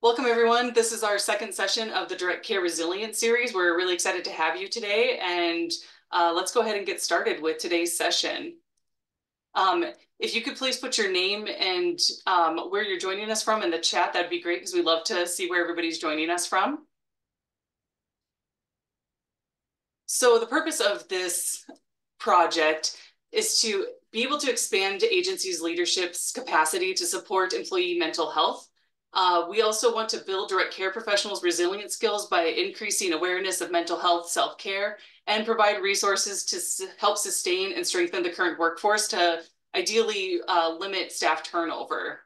Welcome, everyone. This is our second session of the Direct Care Resilience series. We're really excited to have you today, and uh, let's go ahead and get started with today's session. Um, if you could please put your name and um, where you're joining us from in the chat, that'd be great because we love to see where everybody's joining us from. So the purpose of this project is to be able to expand agencies' leadership's capacity to support employee mental health uh, we also want to build direct care professionals' resilient skills by increasing awareness of mental health self-care and provide resources to help sustain and strengthen the current workforce to ideally uh, limit staff turnover.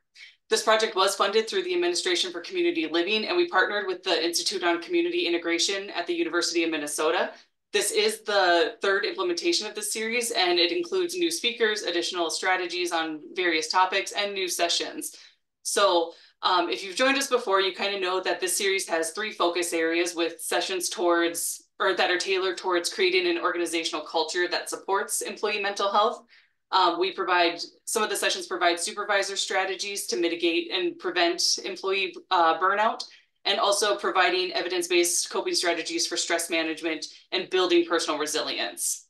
This project was funded through the Administration for Community Living, and we partnered with the Institute on Community Integration at the University of Minnesota. This is the third implementation of this series, and it includes new speakers, additional strategies on various topics, and new sessions. So um, if you've joined us before, you kind of know that this series has three focus areas with sessions towards or that are tailored towards creating an organizational culture that supports employee mental health. Um, we provide, some of the sessions provide supervisor strategies to mitigate and prevent employee uh, burnout, and also providing evidence-based coping strategies for stress management and building personal resilience.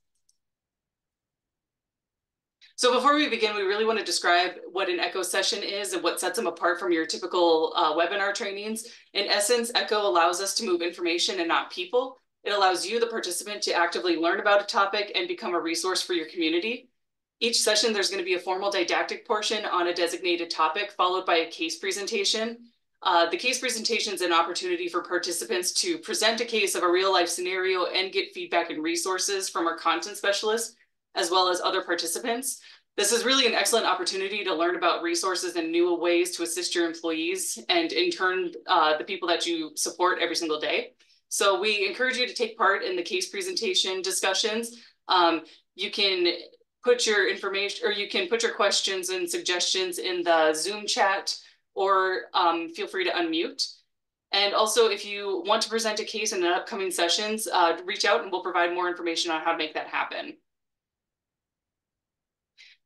So before we begin, we really want to describe what an ECHO session is and what sets them apart from your typical uh, webinar trainings. In essence, ECHO allows us to move information and not people. It allows you, the participant, to actively learn about a topic and become a resource for your community. Each session, there's going to be a formal didactic portion on a designated topic, followed by a case presentation. Uh, the case presentation is an opportunity for participants to present a case of a real life scenario and get feedback and resources from our content specialists, as well as other participants. This is really an excellent opportunity to learn about resources and new ways to assist your employees and in turn, uh, the people that you support every single day. So we encourage you to take part in the case presentation discussions. Um, you can put your information or you can put your questions and suggestions in the Zoom chat or um, feel free to unmute. And also, if you want to present a case in the upcoming sessions, uh, reach out and we'll provide more information on how to make that happen.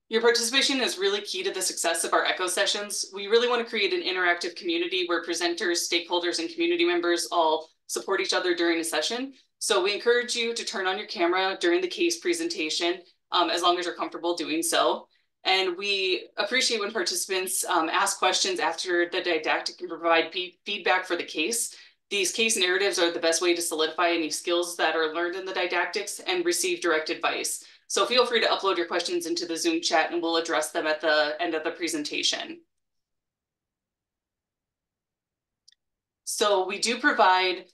Your participation is really key to the success of our ECHO sessions. We really want to create an interactive community where presenters, stakeholders, and community members all support each other during a session. So we encourage you to turn on your camera during the case presentation, um, as long as you're comfortable doing so. And we appreciate when participants um, ask questions after the didactic and provide feedback for the case. These case narratives are the best way to solidify any skills that are learned in the didactics and receive direct advice. So feel free to upload your questions into the Zoom chat and we'll address them at the end of the presentation. So we do provide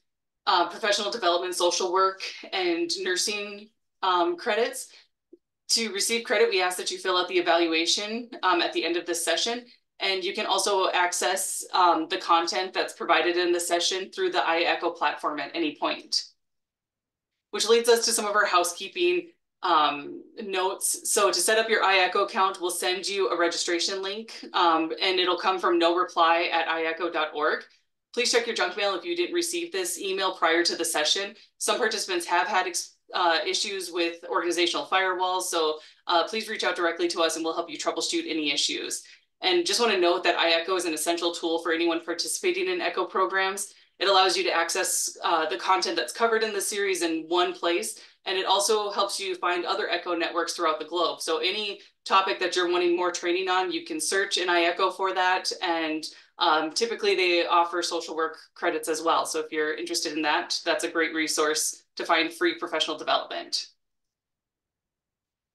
uh, professional development, social work, and nursing um, credits. To receive credit, we ask that you fill out the evaluation um, at the end of this session. And you can also access um, the content that's provided in the session through the iEcho platform at any point. Which leads us to some of our housekeeping um, notes. So to set up your iEcho account, we'll send you a registration link um, and it'll come from no reply at iecho.org. Please check your junk mail if you didn't receive this email prior to the session. Some participants have had uh, issues with organizational firewalls, so uh, please reach out directly to us and we'll help you troubleshoot any issues. And just want to note that iEcho is an essential tool for anyone participating in ECHO programs. It allows you to access uh, the content that's covered in the series in one place and it also helps you find other ECHO networks throughout the globe. So any topic that you're wanting more training on, you can search in iEcho for that. And um, typically they offer social work credits as well. So if you're interested in that, that's a great resource to find free professional development.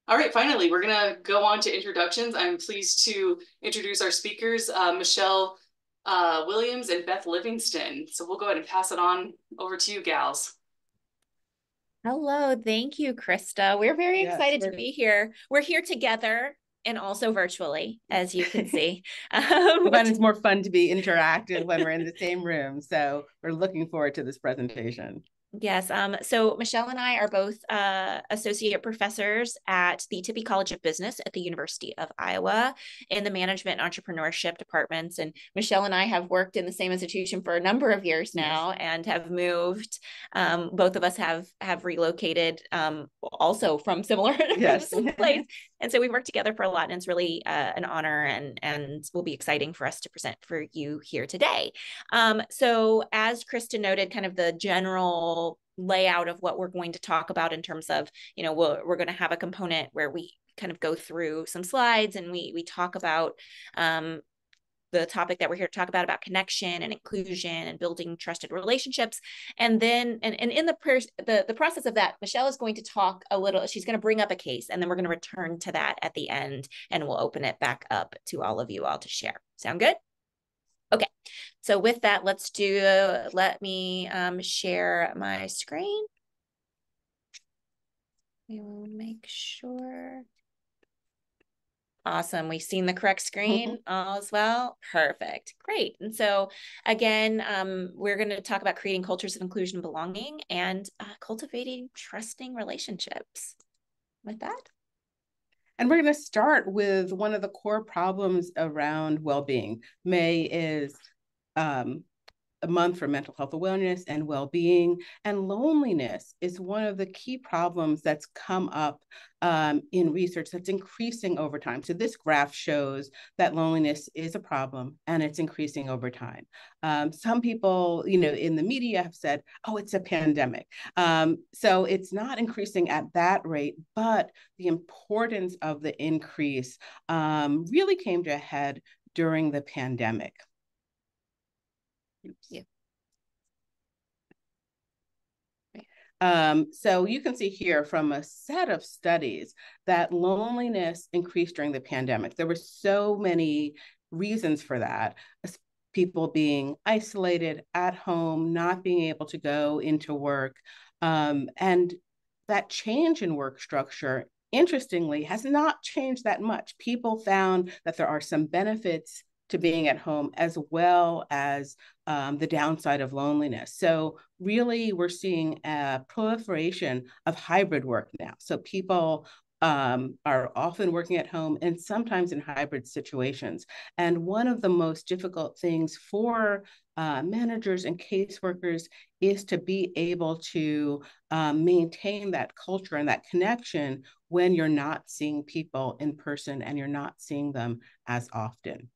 All right, finally, we're gonna go on to introductions. I'm pleased to introduce our speakers, uh, Michelle uh, Williams and Beth Livingston. So we'll go ahead and pass it on over to you gals. Hello, thank you, Krista. We're very yes, excited we're... to be here. We're here together and also virtually, as you can see. Um, it's more fun to be interactive when we're in the same room. So we're looking forward to this presentation. Yes. Um, so Michelle and I are both uh, associate professors at the Tippie College of Business at the University of Iowa in the management entrepreneurship departments. And Michelle and I have worked in the same institution for a number of years now and have moved. Um, both of us have have relocated um, also from similar yes. place and so we've worked together for a lot and it's really uh, an honor and and will be exciting for us to present for you here today. Um, so as Krista noted kind of the general layout of what we're going to talk about in terms of you know we're, we're going to have a component where we kind of go through some slides and we we talk about um, the topic that we're here to talk about about connection and inclusion and building trusted relationships. And then and, and in the, the the process of that michelle is going to talk a little she's going to bring up a case and then we're going to return to that at the end and we'll open it back up to all of you all to share. Sound good? Okay. So with that let's do let me um, share my screen. We will make sure Awesome. We've seen the correct screen mm-hmm. all as well. Perfect. Great. And so, again, um, we're going to talk about creating cultures of inclusion and belonging and uh, cultivating trusting relationships. With that, and we're going to start with one of the core problems around well being. May is um, a month for mental health awareness and well-being and loneliness is one of the key problems that's come up um, in research that's increasing over time. So this graph shows that loneliness is a problem and it's increasing over time. Um, some people you know in the media have said oh it's a pandemic. Um, so it's not increasing at that rate but the importance of the increase um, really came to a head during the pandemic yeah. Um, so you can see here from a set of studies that loneliness increased during the pandemic. There were so many reasons for that. People being isolated at home, not being able to go into work. Um, and that change in work structure, interestingly, has not changed that much. People found that there are some benefits to being at home as well as um, the downside of loneliness. So, really, we're seeing a proliferation of hybrid work now. So, people um, are often working at home and sometimes in hybrid situations. And one of the most difficult things for uh, managers and caseworkers is to be able to um, maintain that culture and that connection when you're not seeing people in person and you're not seeing them as often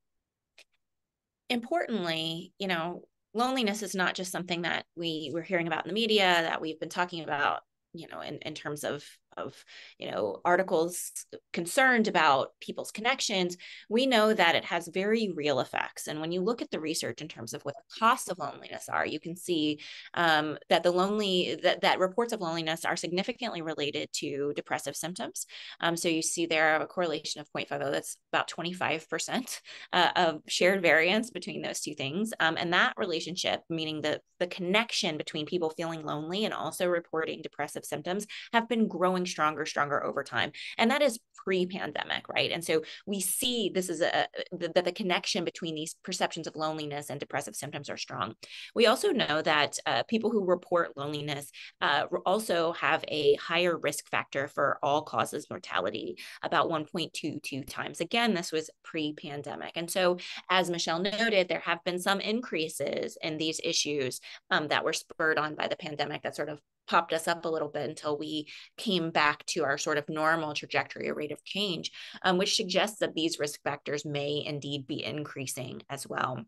importantly, you know, loneliness is not just something that we we're hearing about in the media that we've been talking about you know in, in terms of of you know articles concerned about people's connections we know that it has very real effects. And when you look at the research in terms of what the costs of loneliness are you can see um, that the lonely that, that reports of loneliness are significantly related to depressive symptoms. Um, so you see there a correlation of 0.50 that's about 25% uh, of shared variance between those two things. Um, and that relationship meaning the the connection between people feeling lonely and also reporting depressive symptoms have been growing growing stronger, stronger over time. And that is pre-pandemic, right? And so we see this is a that the connection between these perceptions of loneliness and depressive symptoms are strong. We also know that uh, people who report loneliness uh, also have a higher risk factor for all causes mortality, about 1.22 times. Again, this was pre-pandemic. And so, as Michelle noted, there have been some increases in these issues um, that were spurred on by the pandemic that sort of popped us up a little bit until we came back to our sort of normal trajectory or rate of change, um, which suggests that these risk factors may indeed be increasing as well.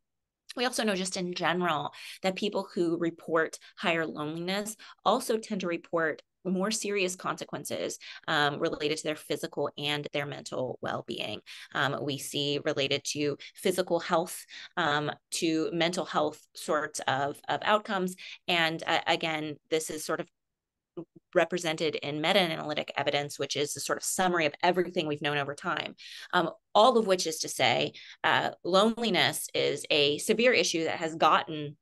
We also know, just in general, that people who report higher loneliness also tend to report more serious consequences um, related to their physical and their mental well-being. Um, we see related to physical health, um, to mental health sorts of, of outcomes. And uh, again, this is sort of represented in meta-analytic evidence, which is a sort of summary of everything we've known over time. Um, all of which is to say, uh, loneliness is a severe issue that has gotten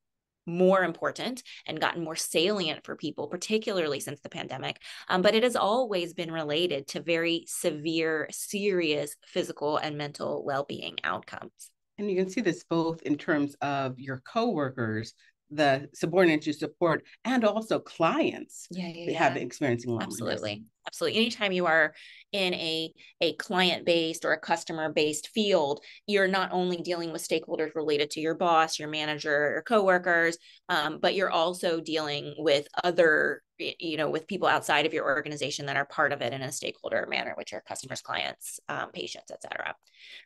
more important and gotten more salient for people, particularly since the pandemic. Um, but it has always been related to very severe, serious physical and mental well being outcomes. And you can see this both in terms of your coworkers the subordinates you support and also clients yeah, yeah, yeah. have experiencing loneliness. Absolutely. Absolutely. Anytime you are in a, a client based or a customer based field, you're not only dealing with stakeholders related to your boss, your manager, your coworkers, um, but you're also dealing with other, you know, with people outside of your organization that are part of it in a stakeholder manner, which are customers, clients, um, patients, et cetera.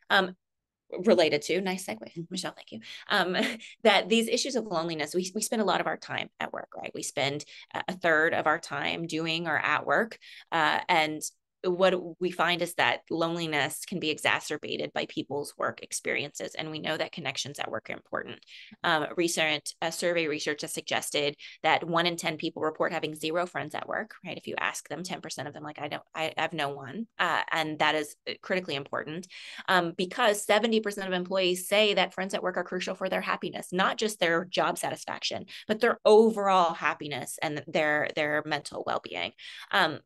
Um, related to nice segue mm-hmm. michelle thank you um, that these issues of loneliness we, we spend a lot of our time at work right we spend a third of our time doing or at work uh, and what we find is that loneliness can be exacerbated by people's work experiences and we know that connections at work are important. Um, recent uh, survey research has suggested that one in 10 people report having zero friends at work right? If you ask them 10% of them like i don't i have no one uh, and that is uh, critically important um, because 70% of employees say that friends at work are crucial for their happiness not just their job satisfaction but their overall happiness and their their mental well-being. Um,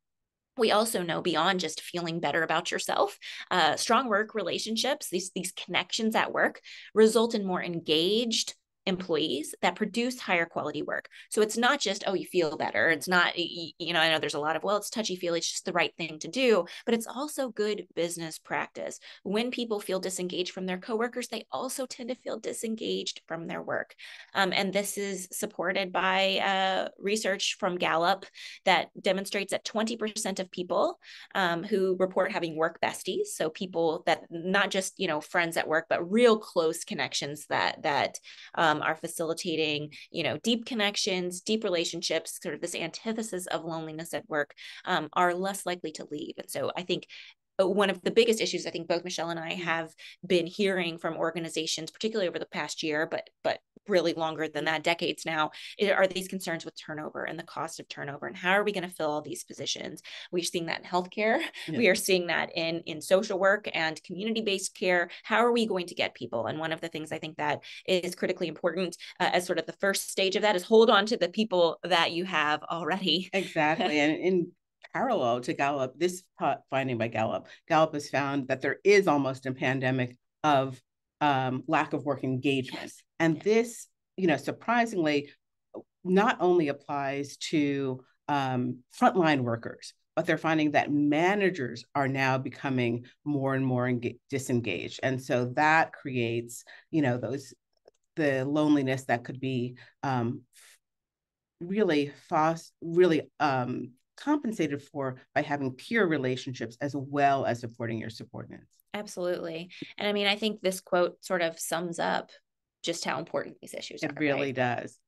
we also know beyond just feeling better about yourself uh, strong work relationships these these connections at work result in more engaged employees that produce higher quality work. So it's not just, oh, you feel better. It's not, you know, I know there's a lot of, well, it's touchy feely, it's just the right thing to do, but it's also good business practice. When people feel disengaged from their coworkers, they also tend to feel disengaged from their work. Um, and this is supported by uh, research from Gallup that demonstrates that 20% of people um, who report having work besties, so people that not just, you know, friends at work, but real close connections that, that, um, um, are facilitating, you know, deep connections, deep relationships, sort of this antithesis of loneliness at work, um, are less likely to leave. And so I think uh, one of the biggest issues I think both Michelle and I have been hearing from organizations, particularly over the past year, but but really longer than that, decades now, are these concerns with turnover and the cost of turnover and how are we going to fill all these positions? We're seeing that in healthcare. Yeah. We are seeing that in in social work and community-based care. How are we going to get people? And one of the things I think that is critically important uh, as sort of the first stage of that is hold on to the people that you have already. Exactly. and in parallel to Gallup, this finding by Gallup, Gallup has found that there is almost a pandemic of um, lack of work engagement. Yes. And yes. this, you know, surprisingly, not only applies to um, frontline workers, but they're finding that managers are now becoming more and more disengaged. And so that creates, you know, those the loneliness that could be um, really fast, really um, compensated for by having peer relationships as well as supporting your subordinates. Absolutely. And I mean, I think this quote sort of sums up just how important these issues it are. It really right? does.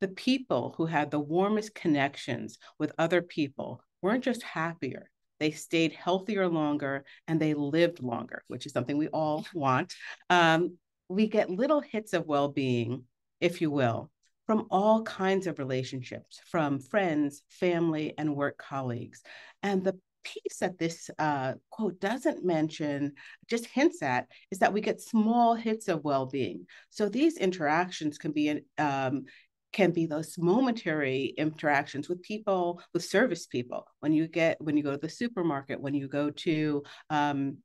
The people who had the warmest connections with other people weren't just happier, they stayed healthier longer and they lived longer, which is something we all want. Um, we get little hits of well being, if you will, from all kinds of relationships, from friends, family, and work colleagues. And the piece that this uh, quote doesn't mention, just hints at, is that we get small hits of well-being. So these interactions can be um, can be those momentary interactions with people, with service people. When you get when you go to the supermarket, when you go to um,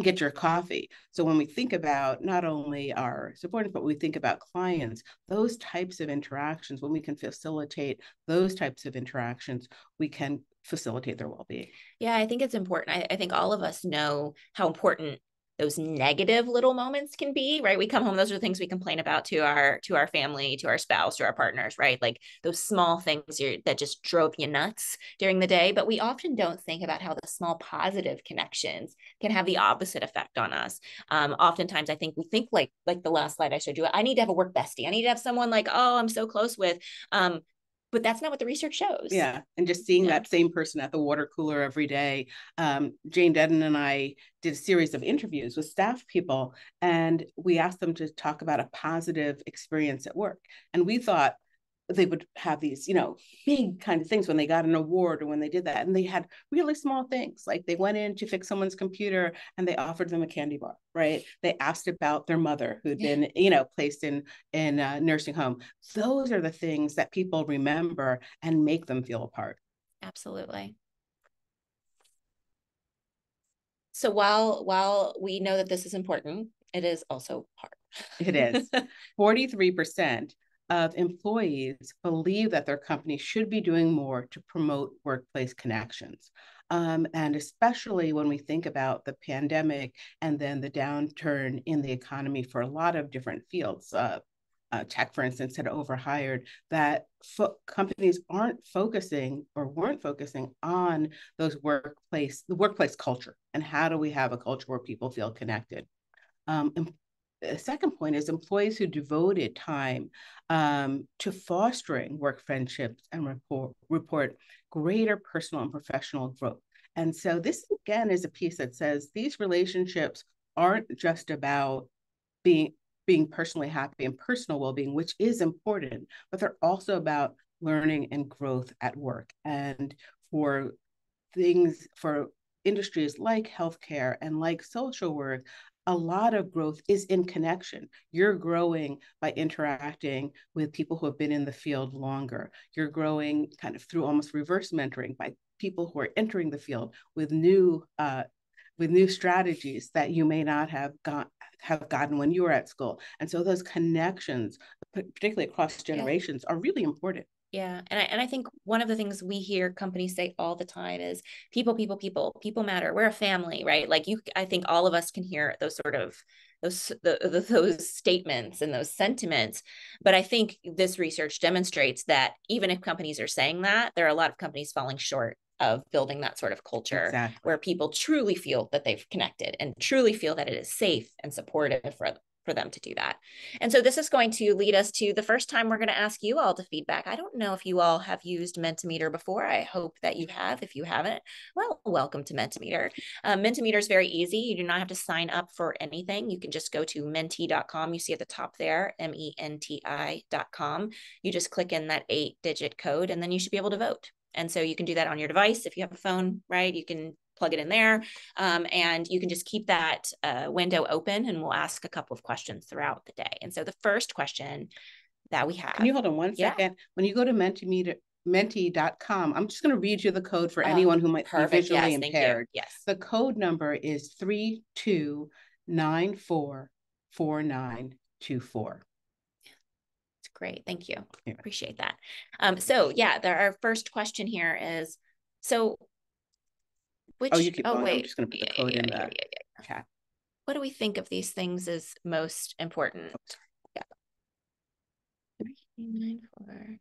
get your coffee. So when we think about not only our supporters, but we think about clients, those types of interactions, when we can facilitate those types of interactions, we can facilitate their well-being. Yeah, I think it's important. I, I think all of us know how important those negative little moments can be right? We come home those are the things we complain about to our to our family to our spouse to our partners right? Like those small things that just drove you nuts during the day but we often don't think about how the small positive connections can have the opposite effect on us. Um, oftentimes i think we think like like the last slide i showed you i need to have a work bestie. I need to have someone like oh i'm so close with um, but that's not what the research shows. Yeah. And just seeing that same person at the water cooler every day. Um, Jane Dutton and I did a series of interviews with staff people, and we asked them to talk about a positive experience at work. And we thought, they would have these, you know, big kind of things when they got an award or when they did that. And they had really small things like they went in to fix someone's computer and they offered them a candy bar, right? They asked about their mother who'd yeah. been, you know, placed in in a nursing home. Those are the things that people remember and make them feel a part. Absolutely. So while while we know that this is important, it is also hard. it is. 43% of employees believe that their company should be doing more to promote workplace connections. Um, and especially when we think about the pandemic and then the downturn in the economy for a lot of different fields. Uh, uh, tech, for instance, had overhired, that fo- companies aren't focusing or weren't focusing on those workplace, the workplace culture, and how do we have a culture where people feel connected. Um, the second point is employees who devoted time um, to fostering work friendships and report, report greater personal and professional growth. And so this again is a piece that says these relationships aren't just about being being personally happy and personal well-being, which is important, but they're also about learning and growth at work. And for things for industries like healthcare and like social work, a lot of growth is in connection. You're growing by interacting with people who have been in the field longer. You're growing kind of through almost reverse mentoring by people who are entering the field with new uh, with new strategies that you may not have got have gotten when you were at school. And so those connections, particularly across generations, yeah. are really important. Yeah. And I, and I think one of the things we hear companies say all the time is people, people, people, people matter. We're a family, right? Like you, I think all of us can hear those sort of those the, the, those statements and those sentiments but i think this research demonstrates that even if companies are saying that there are a lot of companies falling short of building that sort of culture exactly. where people truly feel that they've connected and truly feel that it is safe and supportive for for them to do that. And so this is going to lead us to the first time we're going to ask you all to feedback. I don't know if you all have used Mentimeter before. I hope that you have. If you haven't, well, welcome to Mentimeter. Um, Mentimeter is very easy. You do not have to sign up for anything. You can just go to menti.com. You see at the top there, M-E-N-T-I.com. You just click in that eight digit code and then you should be able to vote. And so you can do that on your device. If you have a phone, right, you can plug it in there. Um, and you can just keep that uh, window open and we'll ask a couple of questions throughout the day. And so the first question that we have. Can you hold on one second? Yeah. When you go to Mentimeter, menti.com, I'm just going to read you the code for oh, anyone who might perfect. be visually yes, impaired. Yes. The code number is 32944924. It's Great. Thank you. Yeah. Appreciate that. Um, so yeah, the, our first question here is, so Oh, which, oh, you keep oh, going. Wait. I'm just going to put the code yeah, in yeah, the yeah, chat. What do we think of these things as most important? Oh, yeah. Three, nine, four.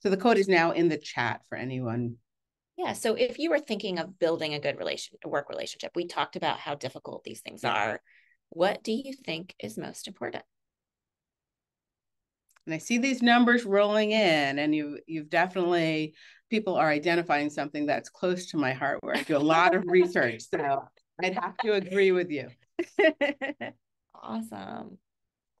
So the code is now in the chat for anyone. Yeah. So if you were thinking of building a good relation work relationship, we talked about how difficult these things are. What do you think is most important? And I see these numbers rolling in, and you you've definitely people are identifying something that's close to my heart where I do a lot of research. So I'd have to agree with you. awesome.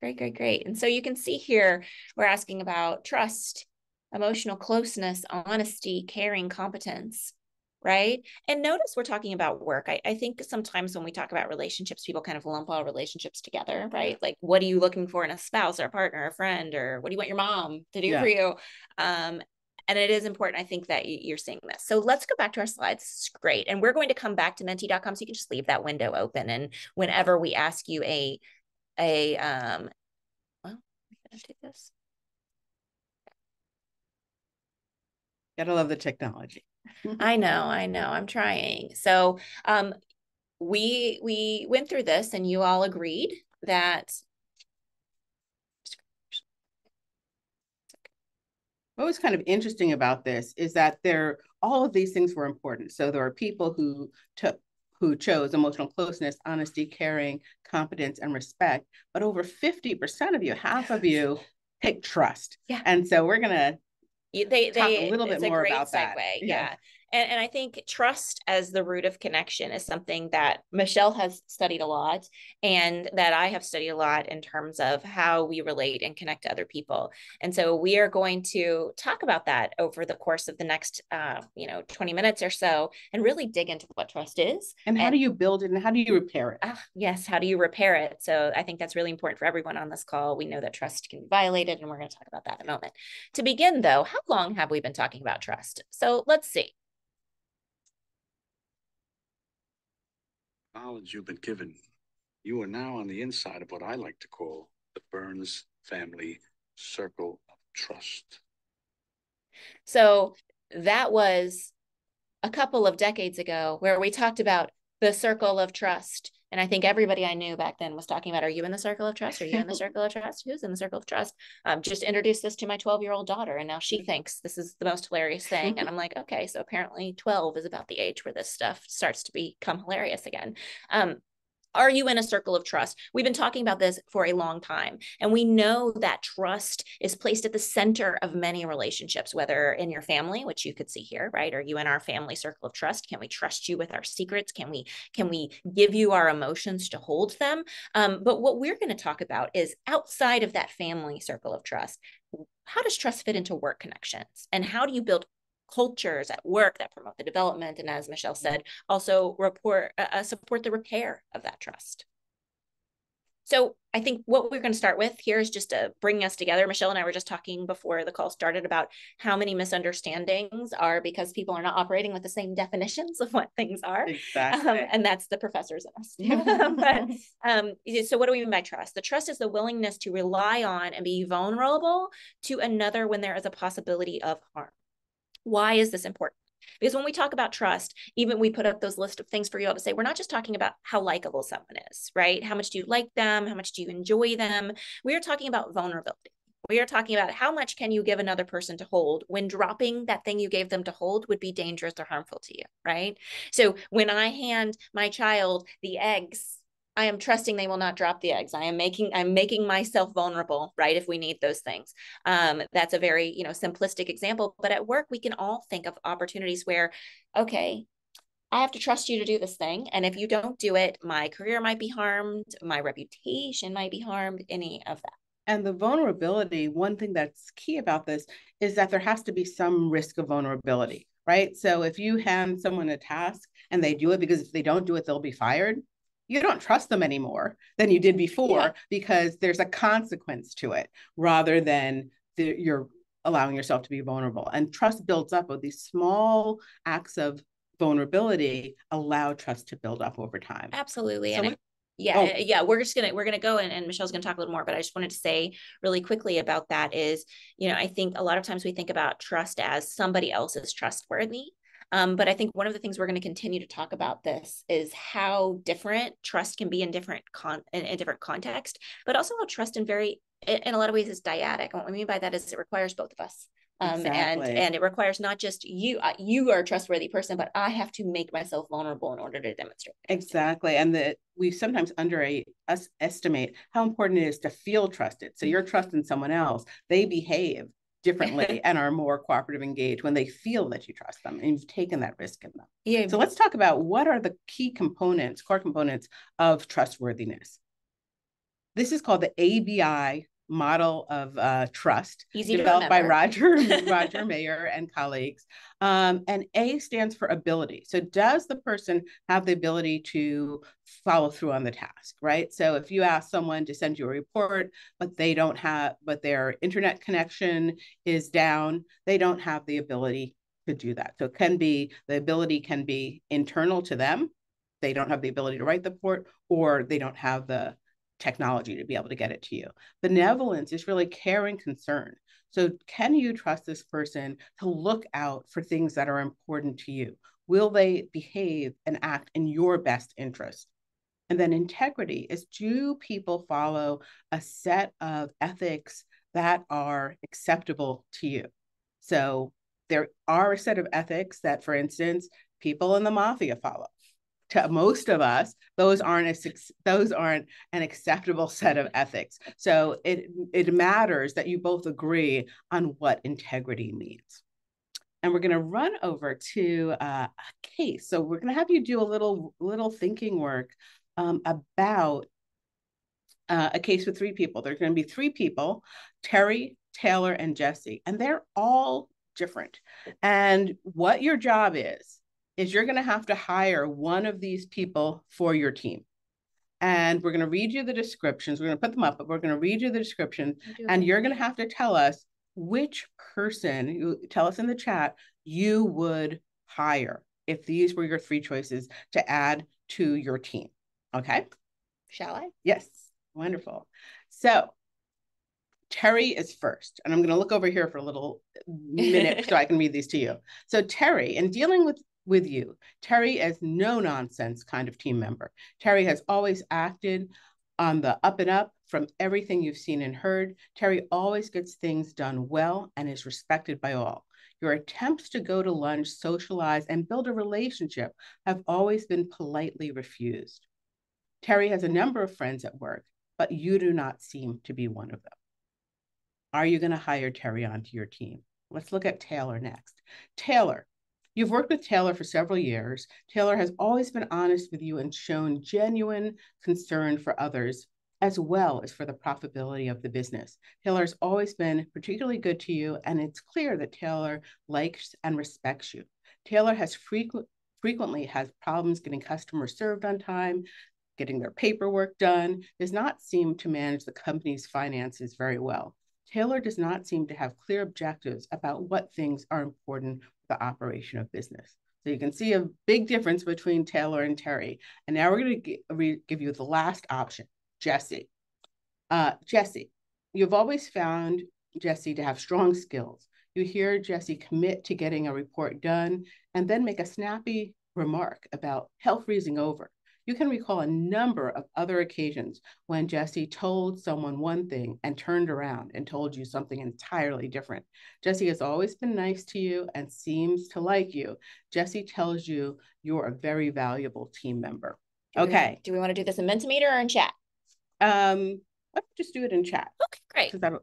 Great, great, great. And so you can see here, we're asking about trust, emotional closeness, honesty, caring, competence, right? And notice we're talking about work. I, I think sometimes when we talk about relationships, people kind of lump all relationships together, right? Like, what are you looking for in a spouse or a partner, or a friend, or what do you want your mom to do yeah. for you? Um, and it is important, I think, that you're seeing this. So let's go back to our slides. It's great. And we're going to come back to menti.com. So you can just leave that window open. And whenever we ask you a, a, um, well, I'm going to do this. Gotta love the technology. I know, I know. I'm trying. So um, we we went through this, and you all agreed that. What was kind of interesting about this is that there all of these things were important. So there are people who took who chose emotional closeness, honesty, caring, competence, and respect. But over 50% of you, half of you picked trust. Yeah. And so we're gonna they they talk a little bit more about segue. that. Yeah. yeah. And, and I think trust as the root of connection is something that Michelle has studied a lot and that I have studied a lot in terms of how we relate and connect to other people. And so we are going to talk about that over the course of the next, uh, you know, 20 minutes or so and really dig into what trust is. And how and, do you build it and how do you repair it? Uh, yes. How do you repair it? So I think that's really important for everyone on this call. We know that trust can be violated and we're going to talk about that in a moment. To begin though, how long have we been talking about trust? So let's see. Knowledge you've been given You are now on the inside of what I like to call the Byrnes family circle of trust. So that was a couple of decades ago where we talked about the circle of trust. And I think everybody I knew back then was talking about, are you in the circle of trust? Are you in the circle of trust? Who's in the circle of trust? Um, just introduced this to my 12 year old daughter. And now she mm-hmm. thinks this is the most hilarious thing. And I'm like, okay, so apparently 12 is about the age where this stuff starts to become hilarious again. Um, are you in a circle of trust? We've been talking about this for a long time, and we know that trust is placed at the center of many relationships, whether in your family, which you could see here, right? Are you in our family circle of trust? Can we trust you with our secrets? Can we can we give you our emotions to hold them? Um, but what we're going to talk about is outside of that family circle of trust. How does trust fit into work connections, and how do you build cultures at work that promote the development and as michelle said also report uh, uh, support the repair of that trust so I think what we're going to start with here is just to bring us together. Michelle and I were just talking before the call started about how many misunderstandings are because people are not operating with the same definitions of what things are. Exactly. Um, and that's the professors in us. but, um, so what do we mean by trust? The trust is the willingness to rely on and be vulnerable to another when there is a possibility of harm. Why is this important? Because when we talk about trust, even we put up those list of things for you all to say, we're not just talking about how likable someone is, right? How much do you like them? How much do you enjoy them? We are talking about vulnerability. We are talking about how much can you give another person to hold when dropping that thing you gave them to hold would be dangerous or harmful to you, right? So when I hand my child the eggs I am trusting they will not drop the eggs. I am making I'm making myself vulnerable, right? If we need those things. Um, that's a very, you know, simplistic example, but at work we can all think of opportunities where okay, I have to trust you to do this thing and if you don't do it, my career might be harmed, my reputation might be harmed, any of that. And the vulnerability, one thing that's key about this is that there has to be some risk of vulnerability, right? So if you hand someone a task and they do it because if they don't do it, they'll be fired, you don't trust them anymore than you did before yeah. because there's a consequence to it rather than the, you're allowing yourself to be vulnerable. And trust builds up with these small acts of vulnerability allow trust to build up over time. Absolutely. So and yeah, oh. Uh, yeah, we're just gonna we're gonna go and, and Michelle's gonna talk a little more, but I just wanted to say really quickly about that is, you know, I think a lot of times we think about trust as somebody else is trustworthy. Um, but I think one of the things we're going to continue to talk about this is how different trust can be in different con in, in different context, but also how trust in very in a lot of ways is dyadic. And what we mean by that is it requires both of us. Um, exactly. and and it requires not just you uh, you are a trustworthy person but i have to make myself vulnerable in order to demonstrate exactly and that we sometimes underestimate how important it is to feel trusted so you're trusting someone else they behave differently and are more cooperative engaged when they feel that you trust them and you've taken that risk in them. Yeah. So let's talk about what are the key components, core components of trustworthiness. This is called the ABI model of uh, trust Easy developed by Roger Roger Mayer and colleagues. Um, and A stands for ability. So does the person have the ability to follow through on the task, right? So if you ask someone to send you a report, but they don't have, but their internet connection is down, they don't have the ability to do that. So it can be the ability can be internal to them. They don't have the ability to write the report, or they don't have the technology to be able to get it to you. Benevolence is really care and concern. So, can you trust this person to look out for things that are important to you? Will they behave and act in your best interest? And then integrity is do people follow a set of ethics that are acceptable to you? So, there are a set of ethics that, for instance, people in the mafia follow to most of us, those aren't a, those aren't an acceptable set of ethics. So it it matters that you both agree on what integrity means. And we're going to run over to uh, a case. So we're going to have you do a little little thinking work um, about uh, a case with three people. There's going to be three people: Terry, Taylor, and Jesse, and they're all different. And what your job is is you're going to have to hire one of these people for your team. And we're going to read you the descriptions. We're going to put them up, but we're going to read you the description. And you're going to have to tell us which person, you tell us in the chat, you would hire if these were your three choices to add to your team. Okay. Shall I? Yes, wonderful. So Terry is first, and I'm going to look over here for a little minute so I can read these to you. So Terry, in dealing with with you, Terry is no nonsense kind of team member. Terry has always acted on the up and up from everything you've seen and heard. Terry always gets things done well and is respected by all. Your attempts to go to lunch, socialize, and build a relationship have always been politely refused. Terry has a number of friends at work, but you do not seem to be one of them. Are you going to hire Terry onto your team? Let's look at Taylor next. Taylor, you've worked with Taylor for several years. Taylor has always been honest with you and shown genuine concern for others as well as for the profitability of the business. Taylor has always been particularly good to you, and it's clear that Taylor likes and respects you. Taylor has frequent, frequently has problems getting customers served on time, getting their paperwork done, does not seem to manage the company's finances very well. Taylor does not seem to have clear objectives about what things are important for the operation of business. So you can see a big difference between Taylor and Terry. And now we're going to give you the last option, Jesse. Uh, Jesse, you've always found Jesse to have strong skills. You hear Jesse commit to getting a report done and then make a snappy remark about hell freezing over. You can recall a number of other occasions when Jesse told someone one thing and turned around and told you something entirely different. Jesse has always been nice to you and seems to like you. Jesse tells you you're a very valuable team member. Do okay. We, do we want to do this in Mentimeter or in chat? Um, let's just do it in chat. Okay, great.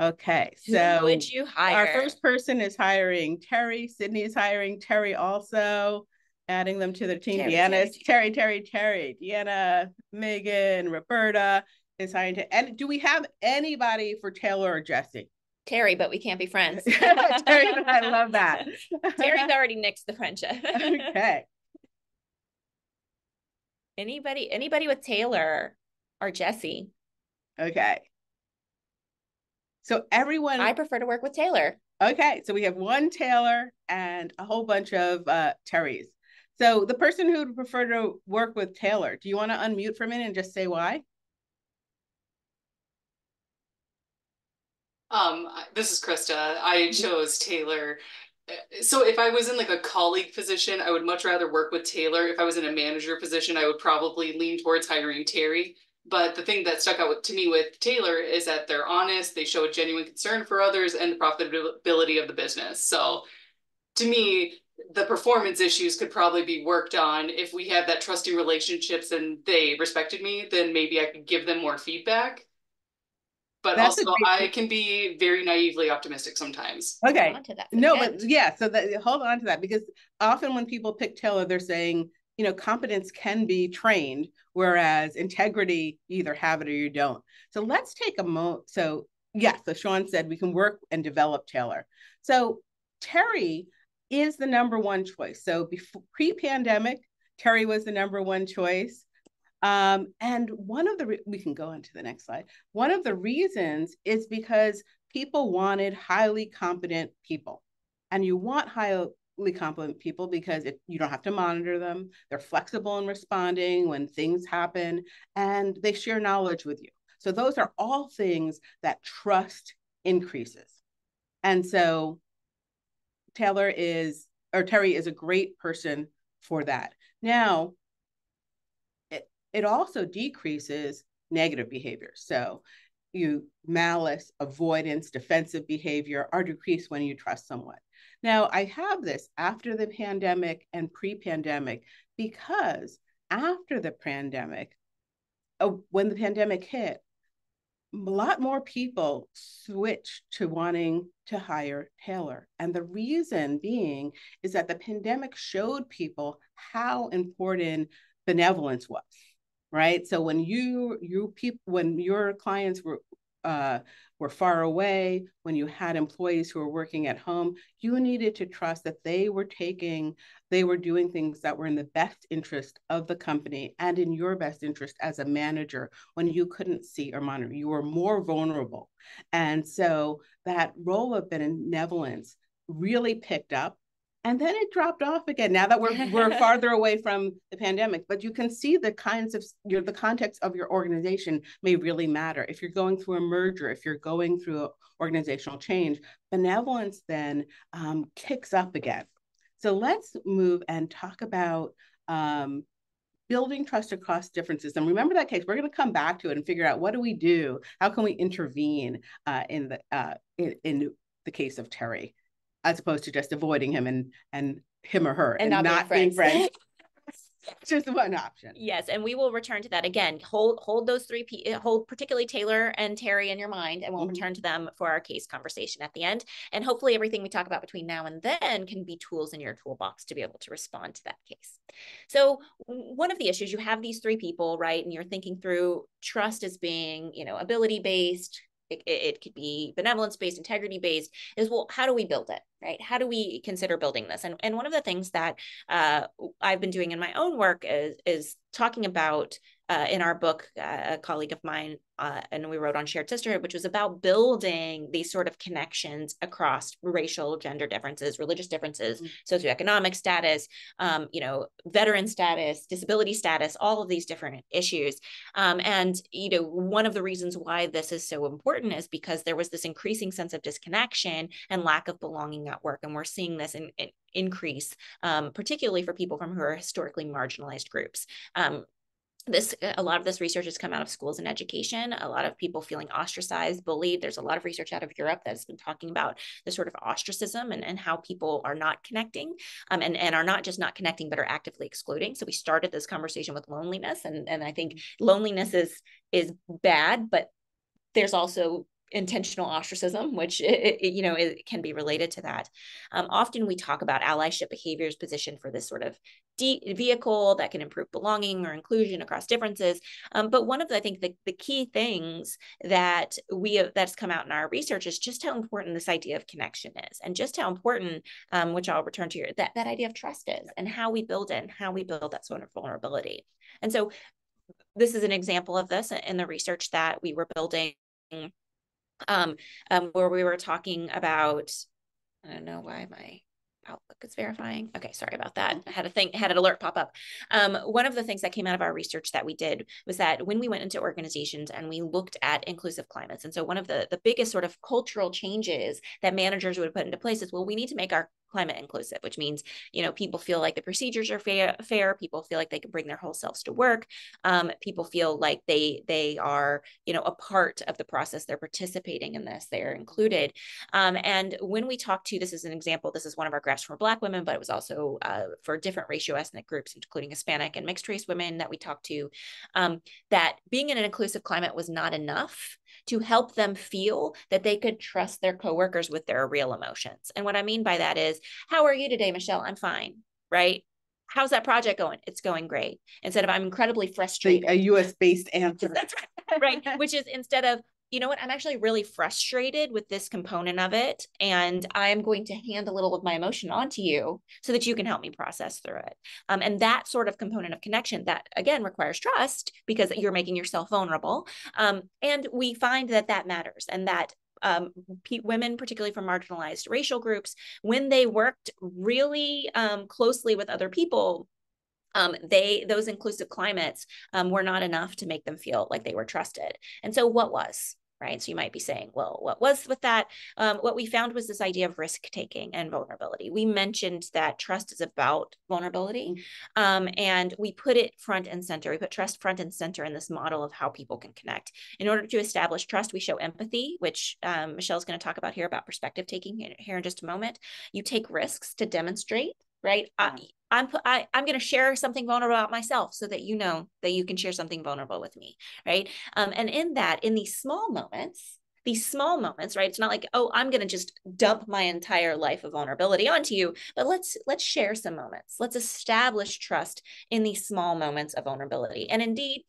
Okay, so Who would you hire? Our first person is hiring Terry. Sydney is hiring Terry also adding them to the team. Terry, Deanna, Terry, Terry, Terry, Terry, Deanna, Megan, Roberta is hiring. To, and do we have anybody for Taylor or Jesse? Terry, but we can't be friends. Terry, I love that. Terry's already nixed the friendship. okay. Anybody, anybody with Taylor or Jesse? Okay. So everyone. I prefer to work with Taylor. Okay, so we have one Taylor and a whole bunch of uh, Terrys. So the person who would prefer to work with Taylor, do you want to unmute for a minute and just say why? Um, this is Krista. I chose Taylor. So if I was in like a colleague position, I would much rather work with Taylor. If I was in a manager position, I would probably lean towards hiring Terry. But the thing that stuck out to me with Taylor is that they're honest, they show a genuine concern for others and the profitability of the business. So to me, the performance issues could probably be worked on. If we have that trusting relationships and they respected me then maybe i could give them more feedback. But That's also i can be very naively optimistic sometimes. Okay. No but yeah so that hold on to that because often when people pick taylor they're saying you know competence can be trained whereas integrity you either have it or you don't. So let's take a moment so yeah so sean said we can work and develop taylor. So terry is the number one choice. So before pre-pandemic, Terry was the number one choice. Um, and one of the re- we can go on to the next slide. One of the reasons is because people wanted highly competent people, and you want highly competent people because it, you don't have to monitor them. They're flexible in responding when things happen, and they share knowledge with you. So those are all things that trust increases. And so Taylor is, or Terry is a great person for that. Now, it, it also decreases negative behavior. So you malice, avoidance, defensive behavior are decreased when you trust someone. Now, I have this after the pandemic and pre-pandemic because after the pandemic, uh, when the pandemic hit, a lot more people switched to wanting to hire Taylor. And the reason being is that the pandemic showed people how important benevolence was, right? So when you you people when your clients were uh, were far away, when you had employees who were working at home, you needed to trust that they were taking, they were doing things that were in the best interest of the company and in your best interest as a manager when you couldn't see or monitor. You were more vulnerable. And so that role of benevolence really picked up and then it dropped off again now that we're we're farther away from the pandemic but you can see the kinds of your the context of your organization may really matter if you're going through a merger if you're going through organizational change benevolence then um, kicks up again so let's move and talk about um, building trust across differences. And remember that case, we're going to come back to it and figure out what do we do? How can we intervene uh, in the uh, in, in, the case of Terry, as opposed to just avoiding him and and him or her and, and not, not, being friends. Being friends. just one option. Yes, and we will return to that again. Hold hold those three p hold particularly Taylor and Terry in your mind, and we'll mm-hmm. return to them for our case conversation at the end. And hopefully, everything we talk about between now and then can be tools in your toolbox to be able to respond to that case. So, one of the issues you have these three people, right, and you're thinking through trust as being, you know, ability based, it, it could be benevolence based, integrity based, is well, how do we build it? Right? How do we consider building this? And, and one of the things that uh, I've been doing in my own work is, is talking about uh, in our book, uh, a colleague of mine, uh, and we wrote on shared sisterhood, which was about building these sort of connections across racial, gender differences, religious differences, mm-hmm. socioeconomic status, um, you know, veteran status, disability status, all of these different issues. Um, and you know, one of the reasons why this is so important is because there was this increasing sense of disconnection and lack of belonging at work, and we're seeing this in, in increase, um, particularly for people from who are historically marginalized groups. Um, this a lot of this research has come out of schools and education a lot of people feeling ostracized bullied. There's a lot of research out of europe that's been talking about the sort of ostracism and, and how people are not connecting um, and, and are not just not connecting but are actively excluding. So we started this conversation with loneliness and, and i think loneliness is is bad but there's also intentional ostracism, which it, it, you know it can be related to that. Um, often we talk about allyship behaviors positioned for this sort of vehicle that can improve belonging or inclusion across differences. Um, but one of the, I think the, the key things that we have, that's come out in our research is just how important this idea of connection is, and just how important, um, which I'll return to here, that that idea of trust is, and how we build it, and how we build that sort of vulnerability. And so this is an example of this in the research that we were building um, um, where we were talking about, I don't know why my Outlook is verifying. Okay, sorry about that. I had a thing, had an alert pop up. Um, one of the things that came out of our research that we did was that when we went into organizations and we looked at inclusive climates, and so one of the the biggest sort of cultural changes that managers would put into place is, well, we need to make our climate inclusive, which means, you know, people feel like the procedures are fair, fair people feel like they can bring their whole selves to work. Um, people feel like they, they are, you know, a part of the process. They're participating in this, they're included. Um, and when we talk to, this is an example, this is one of our graphs for Black women, but it was also uh, for different racial ethnic groups, including Hispanic and mixed race women that we talked to, um, that being in an inclusive climate was not enough to help them feel that they could trust their coworkers with their real emotions. And what I mean by that is, how are you today, Michelle? I'm fine, right? How's that project going? It's going great. Instead of I'm incredibly frustrated. A US based answer. That's right. right. Which is instead of you know what, I'm actually really frustrated with this component of it. And I'm going to hand a little of my emotion onto you so that you can help me process through it. Um, and that sort of component of connection that, again, requires trust because you're making yourself vulnerable. Um, and we find that that matters and that um, women, particularly from marginalized racial groups, when they worked really um, closely with other people, um, they those inclusive climates um, were not enough to make them feel like they were trusted. And so, what was? Right? So you might be saying, well, what was with that? Um, what we found was this idea of risk taking and vulnerability. We mentioned that trust is about vulnerability, um, and we put it front and center. We put trust front and center in this model of how people can connect. In order to establish trust, we show empathy, which um, Michelle's going to talk about here about perspective taking here in just a moment. You take risks to demonstrate right? I, I'm I, I'm going to share something vulnerable about myself so that you know that you can share something vulnerable with me, right? Um, and in that, in these small moments, these small moments, right? It's not like, oh, I'm going to just dump my entire life of vulnerability onto you, but let's let's share some moments. Let's establish trust in these small moments of vulnerability. And indeed,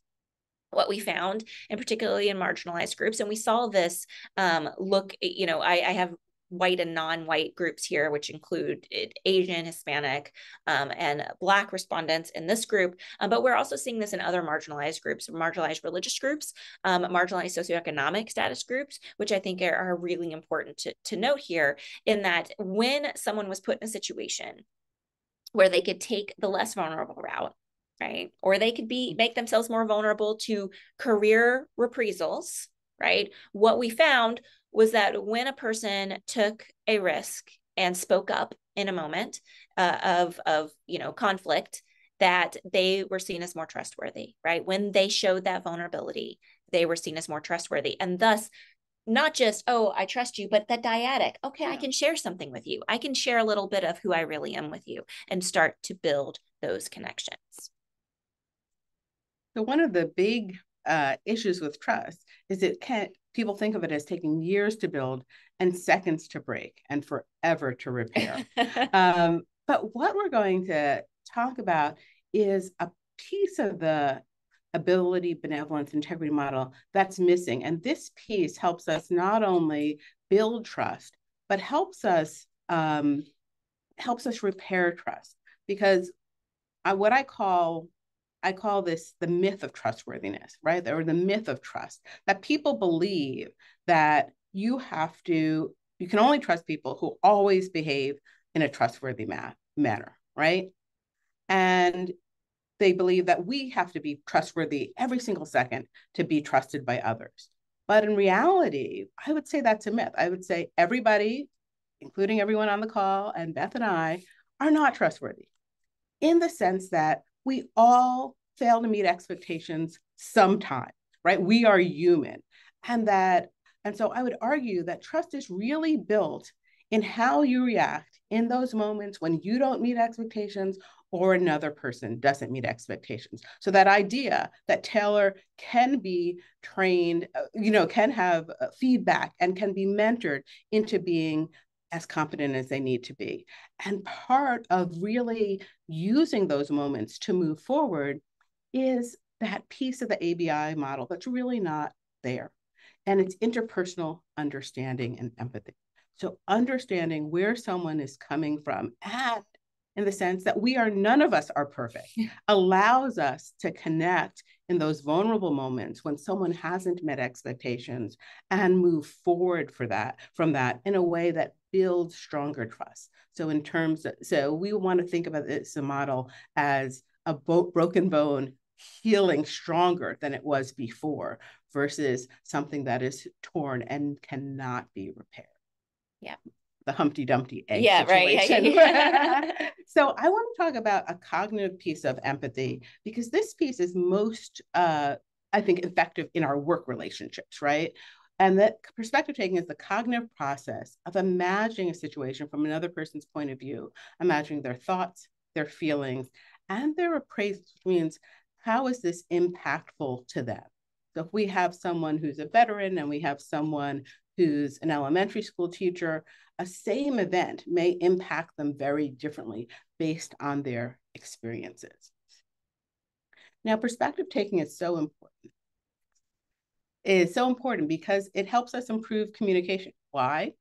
what we found, and particularly in marginalized groups, and we saw this um, look, you know, I, I have white and non-white groups here, which include Asian, Hispanic, um, and Black respondents in this group. Um, but we're also seeing this in other marginalized groups, marginalized religious groups, um, marginalized socioeconomic status groups, which I think are, are really important to, to note here in that when someone was put in a situation where they could take the less vulnerable route, right? Or they could be make themselves more vulnerable to career reprisals, right? What we found was that when a person took a risk and spoke up in a moment uh, of of you know conflict that they were seen as more trustworthy right when they showed that vulnerability they were seen as more trustworthy and thus not just oh i trust you but the dyadic okay yeah. i can share something with you i can share a little bit of who i really am with you and start to build those connections so one of the big uh, issues with trust is it can people think of it as taking years to build and seconds to break and forever to repair. um, but what we're going to talk about is a piece of the ability, benevolence, integrity model that's missing. And this piece helps us not only build trust, but helps us um, helps us repair trust. Because I, what I call I call this the myth of trustworthiness, right? Or the myth of trust that people believe that you have to, you can only trust people who always behave in a trustworthy ma- manner, right? And they believe that we have to be trustworthy every single second to be trusted by others. But in reality, I would say that's a myth. I would say everybody, including everyone on the call and Beth and I, are not trustworthy in the sense that we all fail to meet expectations sometime, right? We are human. And that, and so I would argue that trust is really built in how you react in those moments when you don't meet expectations or another person doesn't meet expectations. So that idea that Taylor can be trained, uh, you know, can have uh, feedback and can be mentored into being as competent as they need to be. And part of really using those moments to move forward is that piece of the ABI model that's really not there. And it's interpersonal understanding and empathy. So understanding where someone is coming from and in the sense that we are none of us are perfect allows us to connect in those vulnerable moments when someone hasn't met expectations and move forward for that from that in a way that builds stronger trust. So in terms of, so we want to think about this a model as a bo- broken bone healing stronger than it was before versus something that is torn and cannot be repaired. Yeah. The Humpty Dumpty egg. Yeah, situation. right. so I want to talk about a cognitive piece of empathy because this piece is most, uh, I think, effective in our work relationships, right? And that perspective taking is the cognitive process of imagining a situation from another person's point of view, imagining their thoughts, their feelings, and their appraisal, which means how is this impactful to them? So if we have someone who's a veteran and we have someone who's an elementary school teacher, a same event may impact them very differently based on their experiences. Now, perspective taking is so important is so important because it helps us improve communication. Why?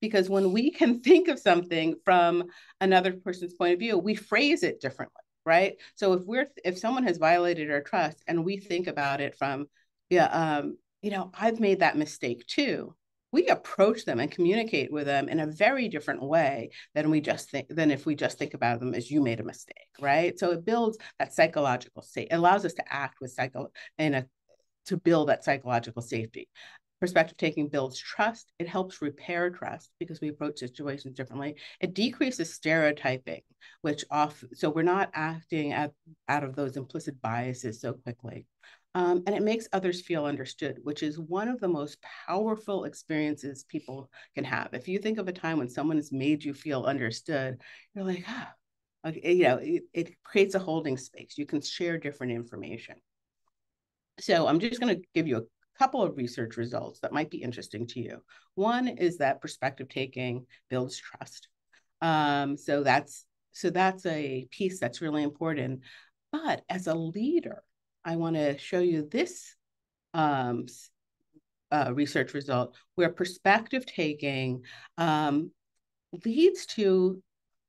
Because when we can think of something from another person's point of view, we phrase it differently, right? So if we're if someone has violated our trust and we think about it from, yeah, um, you know, I've made that mistake too. We approach them and communicate with them in a very different way than we just think than if we just think about them as you made a mistake, right? So it builds that psychological state, it allows us to act with psycho in a to build that psychological safety. Perspective taking builds trust. It helps repair trust because we approach situations differently. It decreases stereotyping, which off so we're not acting at, out of those implicit biases so quickly. Um, and it makes others feel understood, which is one of the most powerful experiences people can have. If you think of a time when someone has made you feel understood, you're like, ah, okay, you know, it, it creates a holding space. You can share different information. So I'm just going to give you a couple of research results that might be interesting to you. One is that perspective taking builds trust. Um, so that's so that's a piece that's really important. But as a leader, I want to show you this um, uh, research result where perspective taking um, leads to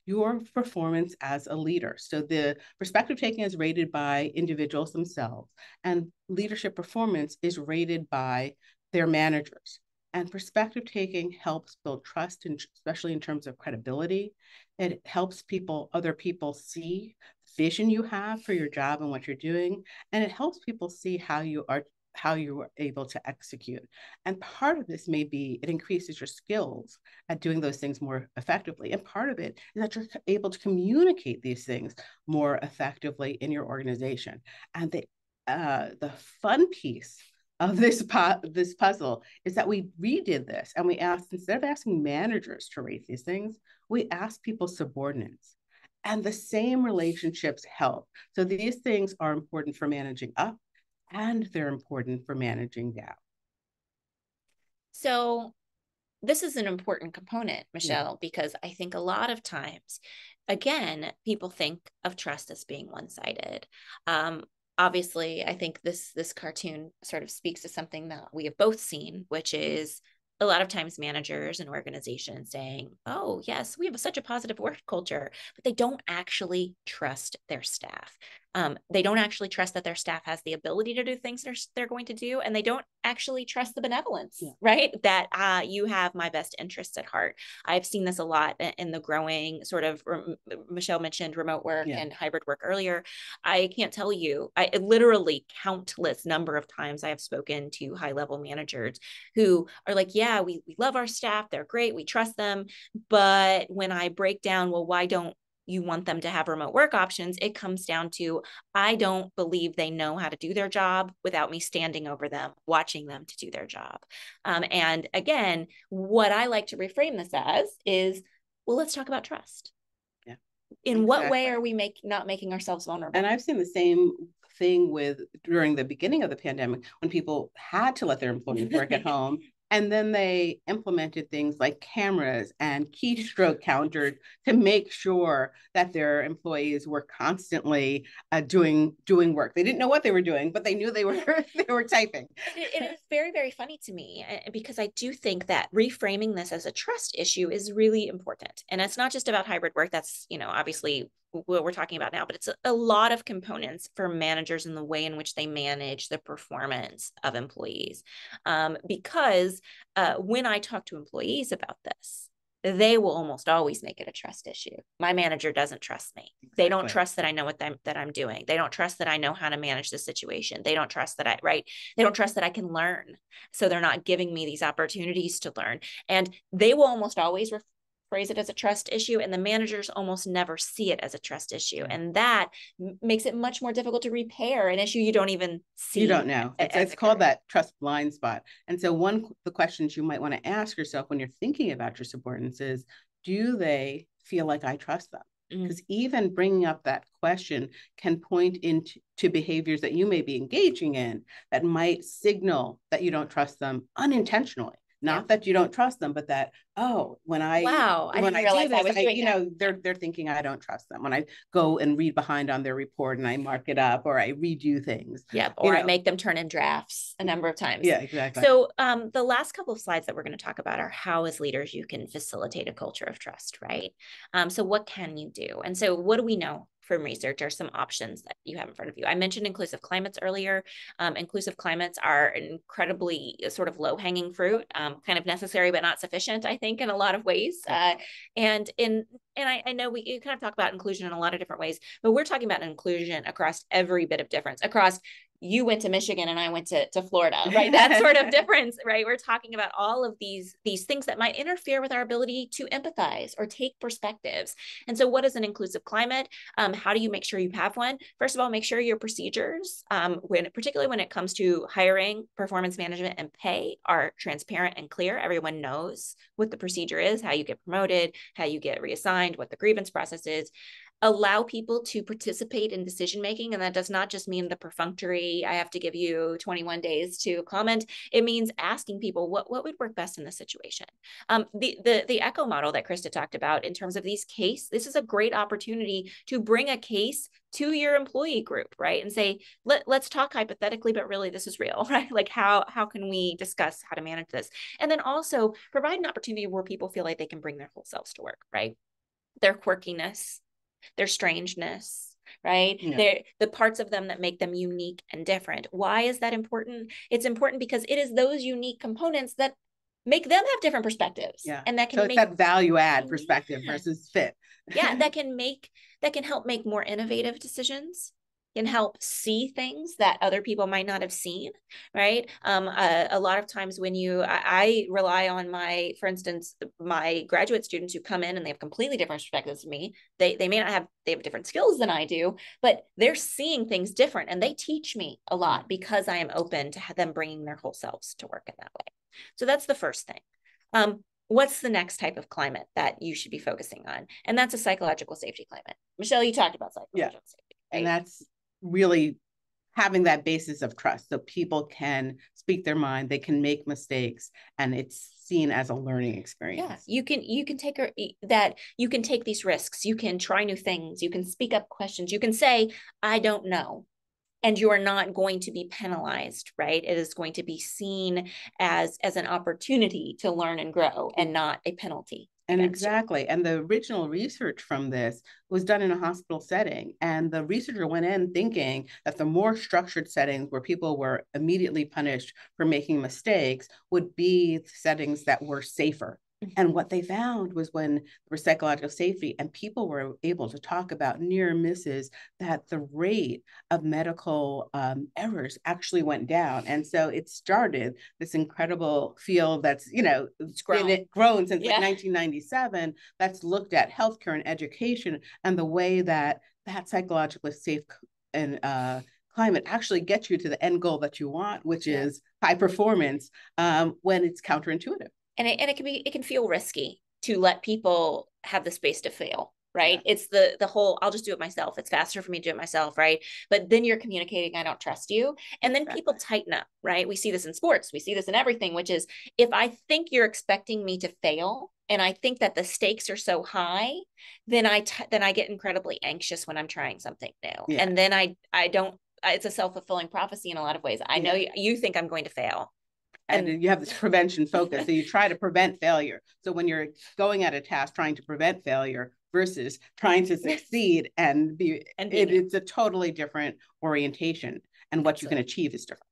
your performance as a leader. So the perspective taking is rated by individuals themselves, and leadership performance is rated by their managers. And perspective taking helps build trust, and especially in terms of credibility. It helps people, other people see vision you have for your job and what you're doing. And it helps people see how you are how you are able to execute. And part of this may be it increases your skills at doing those things more effectively. And part of it is that you're able to communicate these things more effectively in your organization. And the uh, the fun piece of this po- this puzzle is that we redid this and we asked instead of asking managers to rate these things, we asked people subordinates. And the same relationships help. So these things are important for managing up and they're important for managing down. So this is an important component, Michelle, yeah. because I think a lot of times, again, people think of trust as being one-sided. Um, obviously, I think this this cartoon sort of speaks to something that we have both seen, which is a lot of times managers and organizations saying, oh, yes, we have such a positive work culture, but they don't actually trust their staff. Um, they don't actually trust that their staff has the ability to do things they're, they're going to do, and they don't actually trust the benevolence, yeah. right? That uh, you have my best interests at heart. I've seen this a lot in the growing sort of, Michelle mentioned remote work yeah. and hybrid work earlier. I can't tell you, I literally countless number of times I have spoken to high level managers who are like, yeah, we, we love our staff, they're great, we trust them. But when I break down, well, why don't you want them to have remote work options, it comes down to I don't believe they know how to do their job without me standing over them, watching them to do their job. Um, and again, what I like to reframe this as is well, let's talk about trust. Yeah. In exactly. what way are we make not making ourselves vulnerable? And I've seen the same thing with during the beginning of the pandemic when people had to let their employees work at home and then they implemented things like cameras and keystroke counters to make sure that their employees were constantly uh, doing doing work. They didn't know what they were doing, but they knew they were they were typing. it, it is very very funny to me eh, because I do think that reframing this as a trust issue is really important, and it's not just about hybrid work. That's you know obviously what we're talking about now, but it's a, lot of components for managers in the way in which they manage the performance of employees. Um, because uh, when I talk to employees about this, they will almost always make it a trust issue. My manager doesn't trust me. Exactly. They don't trust that I know what I'm, that I'm doing. They don't trust that I know how to manage the situation. They don't trust that I right. They don't trust that I can learn. So they're not giving me these opportunities to learn. And they will almost always phrase it as a trust issue and the managers almost never see it as a trust issue and that makes it much more difficult to repair an issue you don't even see you don't know. it's, it's called that trust blind spot and so one the questions you might want to ask yourself when you're thinking about your subordinates is do they feel like i trust them? Because mm-hmm. even bringing up that question can point into to behaviors that you may be engaging in that might signal that you don't trust them unintentionally not yeah. that you don't trust them, but that oh, when I wow, I when I do this, I, you know, they're they're thinking I don't trust them. When I go and read behind on their report and I mark it up or I redo things. Yep, or I know. make them turn in drafts a number of times. Yeah, exactly. So um, the last couple of slides that we're going to talk about are how, as leaders, you can facilitate a culture of trust, right? Um, so what can you do? And so what do we know from research are some options that you have in front of you. I mentioned inclusive climates earlier. Um, inclusive climates are incredibly uh, sort of low hanging fruit, um, kind of necessary but not sufficient, I think, in a lot of ways. Uh, and in and I, I, know we kind of talk about inclusion in a lot of different ways, but we're talking about inclusion across every bit of difference, across you went to Michigan and I went to, to Florida, right? That sort of difference, right? We're talking about all of these these things that might interfere with our ability to empathize or take perspectives. And so, what is an inclusive climate? Um, how do you make sure you have one? First of all, make sure your procedures, um, when particularly when it comes to hiring, performance management, and pay, are transparent and clear. Everyone knows what the procedure is, how you get promoted, how you get reassigned, what the grievance process is. Allow people to participate in decision making and that does not just mean the perfunctory i have to give you 21 days to comment. It means asking people what, what would work best in this situation. Um, the, the the echo model that krista talked about in terms of these case this is a great opportunity to bring a case to your employee group right and say Let, let's talk hypothetically but really this is real right? Like how how can we discuss how to manage this? And then also provide an opportunity where people feel like they can bring their whole selves to work right? Their quirkiness their strangeness right? Yeah. they're the parts of them that make them unique and different. Why is that important? It's important because it is those unique components that make them have different perspectives yeah. and that can so make that value add perspective versus fit. Yeah that can make that can help make more innovative decisions can help see things that other people might not have seen right? Um, a, a, lot of times when you I, I, rely on my for instance my graduate students who come in and they have completely different perspectives than me. They they may not have they have different skills than i do but they're seeing things different and they teach me a lot because i am open to them bringing their whole selves to work in that way. So that's the first thing. Um, what's the next type of climate that you should be focusing on? And that's a psychological safety climate. Michelle you talked about psychological yeah. safety right? and that's really having that basis of trust so people can speak their mind they can make mistakes and it's seen as a learning experience. yeah you can you can take a, that you can take these risks you can try new things you can speak up questions you can say i don't know and you are not going to be penalized right? It is going to be seen as as an opportunity to learn and grow and not a penalty and exactly. And the original research from this was done in a hospital setting. And the researcher went in thinking that the more structured settings where people were immediately punished for making mistakes would be settings that were safer and what they found was when there was psychological safety and people were able to talk about near misses, that the rate of medical um, errors actually went down. And so it started this incredible field that's, you know, it's grown, it, grown since yeah. like 1997 that's looked at healthcare and education and the way that that psychologically safe and uh, climate actually gets you to the end goal that you want, which yeah. is high performance um, when it's counterintuitive and it, and it can be it can feel risky to let people have the space to fail right? Yeah. it's the the whole i'll just do it myself. It's faster for me to do it myself right? But then you're communicating i don't trust you. And then exactly. people tighten up right? We see this in sports. We see this in everything which is if i think you're expecting me to fail and i think that the stakes are so high then I t- then i get incredibly anxious when i'm trying something new. Yeah. and then i i don't it's a self-fulfilling prophecy in a lot of ways. I know you, you think i'm going to fail and, you have this prevention focus. so you try to prevent failure. So when you're going at a task trying to prevent failure versus trying to succeed and be, and it, it's a totally different orientation, and what Absolutely. you can achieve is different.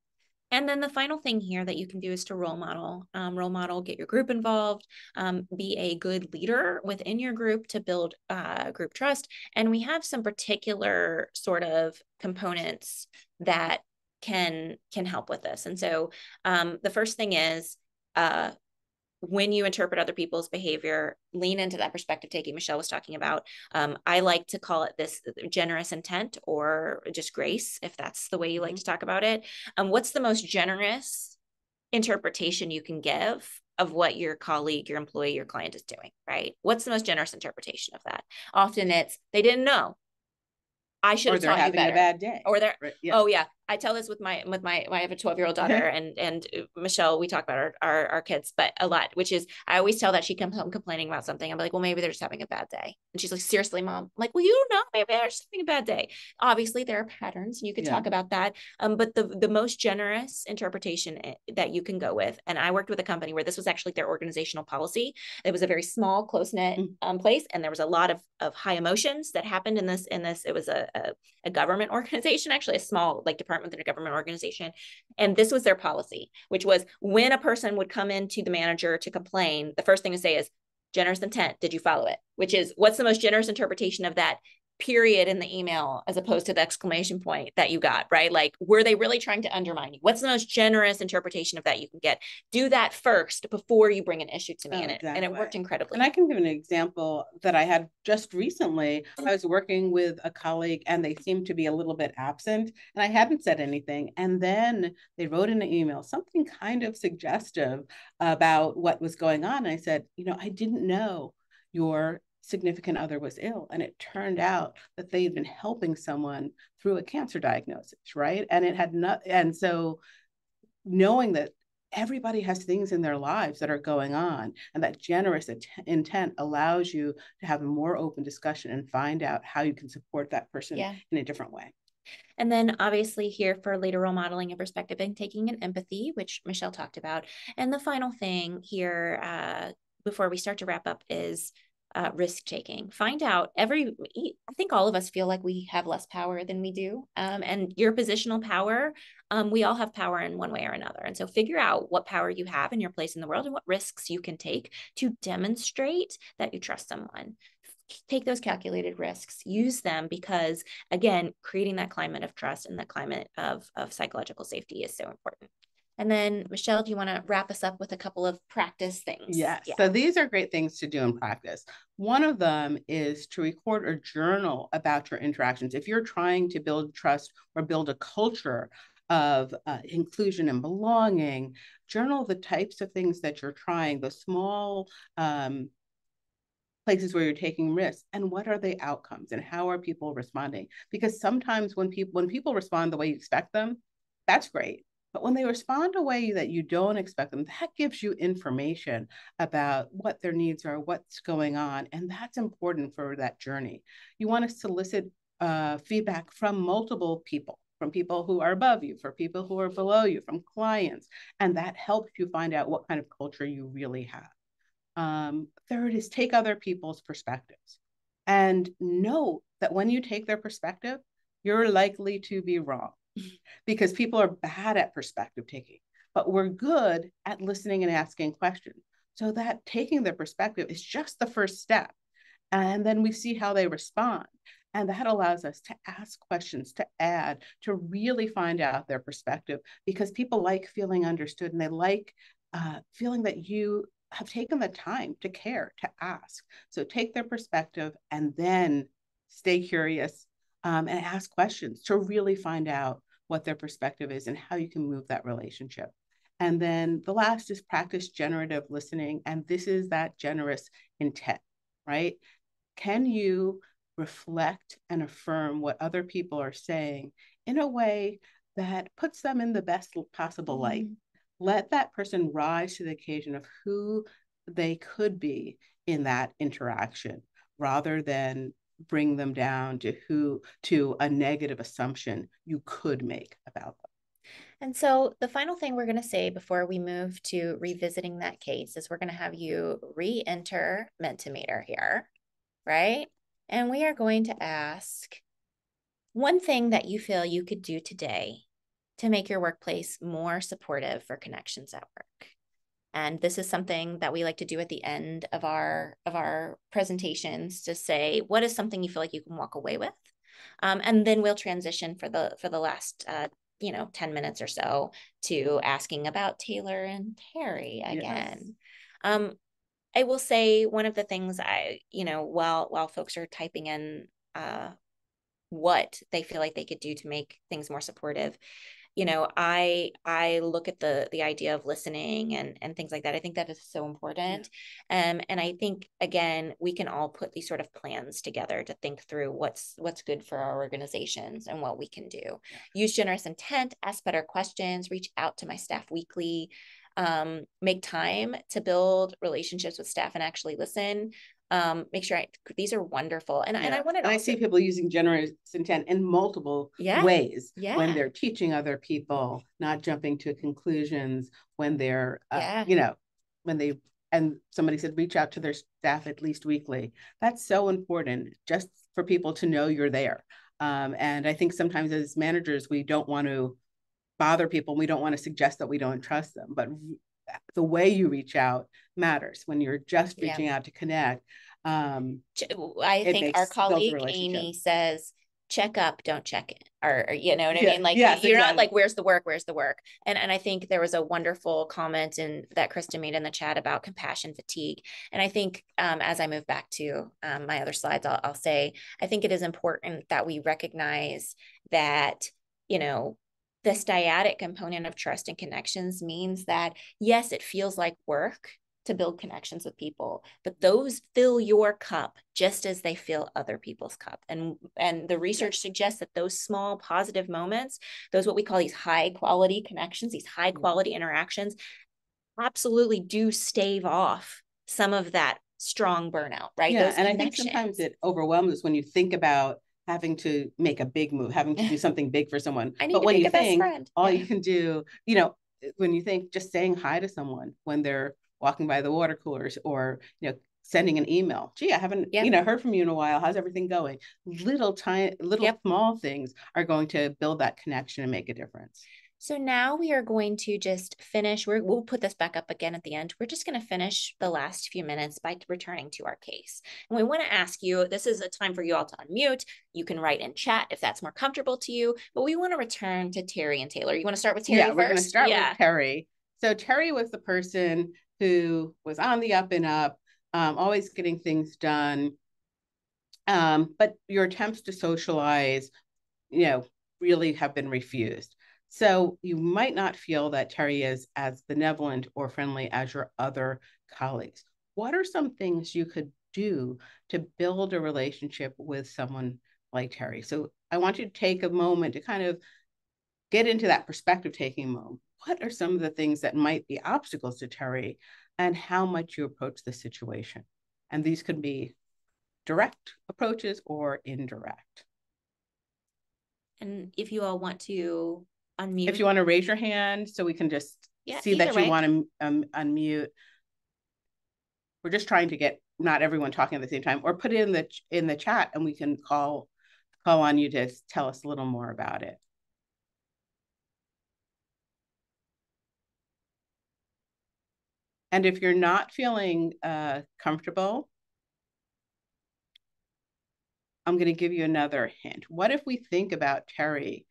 And then the final thing here that you can do is to role model. Um, role model, get your group involved, um, be a good leader within your group to build uh, group trust. And we have some particular sort of components that can can help with this. And so um, the first thing is uh, when you interpret other people's behavior, lean into that perspective taking Michelle was talking about. Um, I like to call it this generous intent or just grace, if that's the way you like mm-hmm. to talk about it. Um, what's the most generous interpretation you can give of what your colleague, your employee, your client is doing, right? What's the most generous interpretation of that? Often it's they didn't know. I should have taught you better. a bad day. Or they're right, yeah. oh yeah, I tell this with my with my I have a 12 year old daughter and and uh, Michelle we talk about our, our, our kids but a lot which is I always tell that she comes home complaining about something. I'm like well maybe they're just having a bad day. And she's like seriously mom? I'm like well you don't know. Maybe they're just having a bad day. Obviously there are patterns and you could yeah. talk about that um but the the most generous interpretation eh, that you can go with and I worked with a company where this was actually their organizational policy. It was a very small close knit mm. um, place and there was a lot of of high emotions that happened in this in this. It was a, a, a government organization actually a small like department within a government organization. And this was their policy, which was when a person would come into the manager to complain, the first thing to say is, generous intent, did you follow it? Which is what's the most generous interpretation of that? Period in the email as opposed to the exclamation point that you got, right? Like, were they really trying to undermine you? What's the most generous interpretation of that you can get? Do that first before you bring an issue to me. Oh, and, it, and it worked incredibly. And I can give an example that I had just recently. I was working with a colleague and they seemed to be a little bit absent and I hadn't said anything. And then they wrote in an email something kind of suggestive about what was going on. And I said, you know, I didn't know your significant other was ill and it turned out that they had been helping someone through a cancer diagnosis right and it had not and so knowing that everybody has things in their lives that are going on and that generous intent allows you to have a more open discussion and find out how you can support that person yeah. in a different way and then obviously here for later role modeling and perspective and taking an empathy, which Michelle talked about. And the final thing here uh, before we start to wrap up is uh, risk taking. Find out every, I think all of us feel like we have less power than we do. Um, and your positional power, um, we all have power in one way or another. And so figure out what power you have in your place in the world and what risks you can take to demonstrate that you trust someone take those calculated risks use them because again creating that climate of trust and that climate of, of psychological safety is so important and then michelle do you want to wrap us up with a couple of practice things? Yes. Yeah. so these are great things to do in practice. One of them is to record or journal about your interactions. If you're trying to build trust or build a culture of uh, inclusion and belonging journal the types of things that you're trying the small um, places where you're taking risks and what are the outcomes and how are people responding? Because sometimes when people when people respond the way you expect them that's great but when they respond a way that you don't expect them that gives you information about what their needs are what's going on and that's important for that journey you want to solicit uh, feedback from multiple people from people who are above you, for people who are below you, from clients. And that helps you find out what kind of culture you really have. Um, third is take other people's perspectives and know that when you take their perspective, you're likely to be wrong because people are bad at perspective taking, but we're good at listening and asking questions. So that taking their perspective is just the first step. And then we see how they respond. And that allows us to ask questions, to add, to really find out their perspective because people like feeling understood and they like uh, feeling that you have taken the time to care, to ask. So take their perspective and then stay curious um, and ask questions to really find out what their perspective is and how you can move that relationship. And then the last is practice generative listening. And this is that generous intent, right? Can you reflect and affirm what other people are saying in a way that puts them in the best possible light? Mm-hmm let that person rise to the occasion of who they could be in that interaction rather than bring them down to who to a negative assumption you could make about them and so the final thing we're going to say before we move to revisiting that case is we're going to have you re-enter Mentimeter here, right? And we are going to ask one thing that you feel you could do today to make your workplace more supportive for connections at work. And this is something that we like to do at the end of our of our presentations to say what is something you feel like you can walk away with, um, and then we'll transition for the for the last uh, you know 10 minutes or so to asking about Taylor and Terry again. Yes. Um, I will say one of the things I you know while while folks are typing in uh, what they feel like they could do to make things more supportive you know i i look at the the idea of listening and and things like that i think that is so important yeah. um and i think again we can all put these sort of plans together to think through what's what's good for our organizations and what we can do yeah. use generous intent ask better questions reach out to my staff weekly um, make time to build relationships with staff and actually listen um make sure I, these are wonderful and, yeah. and i want to, i see people using generous intent in multiple yeah. ways yeah. when they're teaching other people not jumping to conclusions when they're uh, you know when they and somebody said reach out to their staff at least weekly that's so important just for people to know you're there um, and i think sometimes as managers we don't want to bother people we don't want to suggest that we don't trust them but the way you reach out matters when you're just reaching yeah. out to connect. Um, I think our colleague Amy says, check up, don't check in. Or, or you know what I yeah. mean? Like yes, you're exactly. not like, where's the work? Where's the work? And and I think there was a wonderful comment in that Krista made in the chat about compassion fatigue. And I think um, as I move back to um, my other slides, I'll, I'll say, I think it is important that we recognize that, you know, this dyadic component of trust and connections means that yes, it feels like work to build connections with people but those fill your cup just as they fill other people's cup. And and the research suggests that those small positive moments those what we call these high quality connections these high mm-hmm. quality interactions absolutely do stave off some of that strong burnout right? Yeah those and i think sometimes it overwhelms us when you think about having to make a big move having to do something big for someone but when you think all yeah. you can do you know eh, when you think just saying hi to someone when they're walking by the water coolers or you know sending an email gee i haven't yep. you know heard from you in a while how's everything going little tiny little yep. small things are going to build that connection and make a difference so now we are going to just finish. we will put this back up again at the end. We're just going to finish the last few minutes by returning to our case. And we want to ask you, this is a time for you all to unmute. You can write in chat if that's more comfortable to you, but we want to return to Terry and Taylor. You want to start with Terry yeah, first? we're going to start yeah. with Terry. So Terry was the person who was on the up and up, um, always getting things done. Um, but your attempts to socialize, you know, really have been refused. So you might not feel that Terry is as benevolent or friendly as your other colleagues. What are some things you could do to build a relationship with someone like Terry? So I want you to take a moment to kind of get into that perspective taking moment. What are some of the things that might be obstacles to Terry and how much you approach the situation? And these could be direct approaches or indirect. And if you all want to unmute. If you want to raise your hand so we can just yeah, see that you want to um, unmute. We're just trying to get not everyone talking at the same time or put it in the in the chat and we can call call on you to tell us a little more about it. And if you're not feeling uh, comfortable, I'm going to give you another hint. What if we think about Terry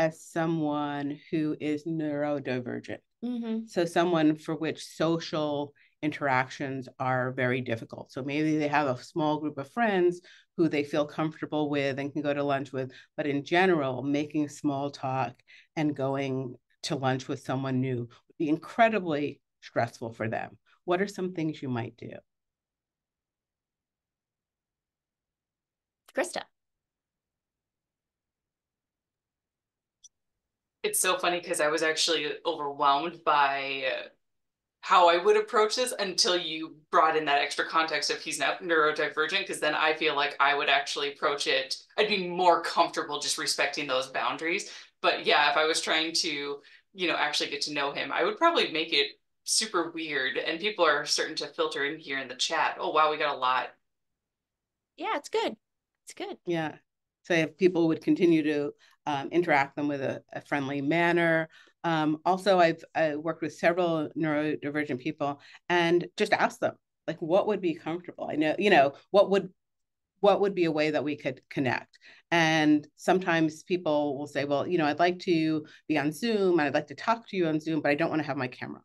as someone who is neurodivergent. Mm-hmm. So, someone for which social interactions are very difficult. So, maybe they have a small group of friends who they feel comfortable with and can go to lunch with. But in general, making small talk and going to lunch with someone new would be incredibly stressful for them. What are some things you might do? Krista. It's so funny because I was actually overwhelmed by how I would approach this until you brought in that extra context of he's not neurodivergent, because then I feel like I would actually approach it. I'd be more comfortable just respecting those boundaries. But yeah, if I was trying to, you know, actually get to know him, I would probably make it super weird. And people are starting to filter in here in the chat. Oh wow, we got a lot. Yeah, it's good. It's good. Yeah. So if people would continue to um, interact them with a, a friendly manner. Um, also, I've I worked with several neurodivergent people and just asked them, like, what would be comfortable? I know, you know, what would what would be a way that we could connect? And sometimes people will say, well, you know, I'd like to be on Zoom and I'd like to talk to you on Zoom, but I don't want to have my camera on.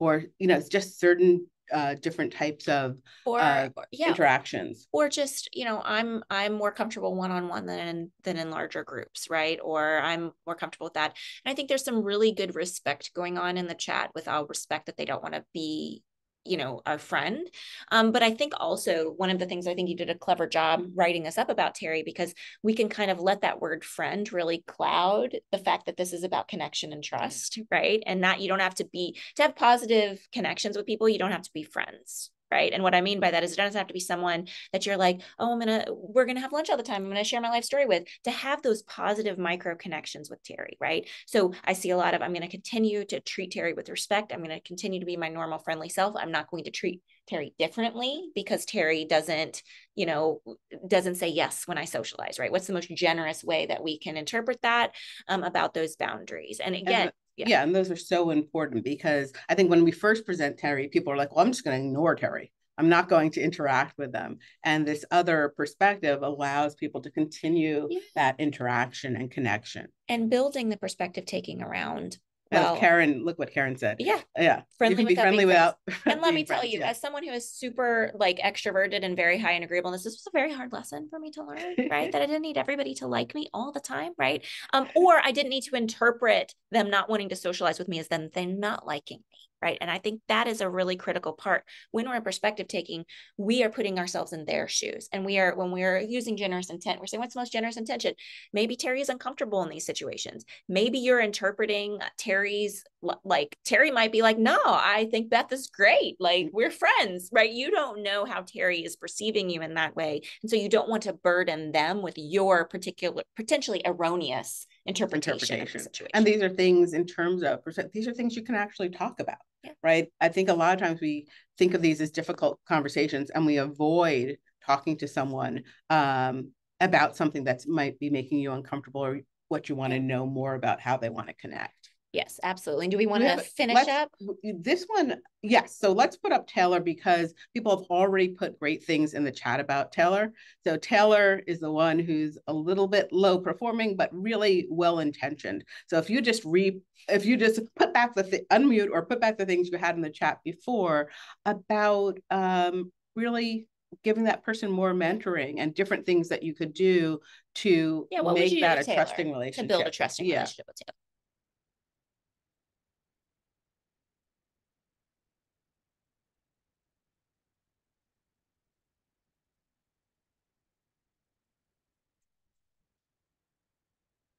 Or, you know, it's just certain uh, different types of or, uh, yeah, interactions. or just you know i'm i'm more comfortable one-on-one than than in larger groups right? Or i'm more comfortable with that. And i think there's some really good respect going on in the chat with all respect that they don't want to be you know a friend. Um, but i think also one of the things i think you did a clever job writing us up about terry because we can kind of let that word friend really cloud the fact that this is about connection and trust right? And that you don't have to be to have positive connections with people you don't have to be friends right? And what i mean by that is it doesn't have to be someone that you're like oh i'm gonna we're gonna have lunch all the time. I'm gonna share my life story with to have those positive micro connections with terry right? So i see a lot of i'm gonna continue to treat terry with respect. I'm gonna continue to be my normal friendly self. I'm not going to treat terry differently because terry doesn't you know doesn't say yes when i socialize right? What's the most generous way that we can interpret that um, about those boundaries? And again yeah. yeah. and those are so important because I think when we first present Terry, people are like, well, I'm just going to ignore Terry. I'm not going to interact with them. And this other perspective allows people to continue yeah. that interaction and connection. And building the perspective taking around well, Karen, look what Karen said. Yeah. Yeah. Friendly you can be friendly without. and let me tell friends, you, yeah. as someone who is super like extroverted and very high in agreeableness, this was a very hard lesson for me to learn, right? that I didn't need everybody to like me all the time, right? Um, or I didn't need to interpret them not wanting to socialize with me as them they not liking me right? And i think that is a really critical part. When we're in perspective taking we are putting ourselves in their shoes. And we are when we're using generous intent we're saying what's the most generous intention? Maybe terry is uncomfortable in these situations. Maybe you're interpreting terry's like terry might be like no i think beth is great. Like we're friends right? You don't know how terry is perceiving you in that way. And so you don't want to burden them with your particular potentially erroneous interpretation, interpretation. And these are things in terms of these are things you can actually talk about, yeah. right? I think a lot of times we think of these as difficult conversations and we avoid talking to someone um, about something that might be making you uncomfortable or what you want to know more about how they want to connect. Yes, absolutely. And Do we want to finish up? This one, yes. So let's put up Taylor because people have already put great things in the chat about Taylor. So Taylor is the one who's a little bit low performing, but really well intentioned. So if you just re, if you just put back the th- unmute or put back the things you had in the chat before about um, really giving that person more mentoring and different things that you could do to yeah, make that a Taylor, trusting relationship. To build a trusting yeah. relationship with Taylor.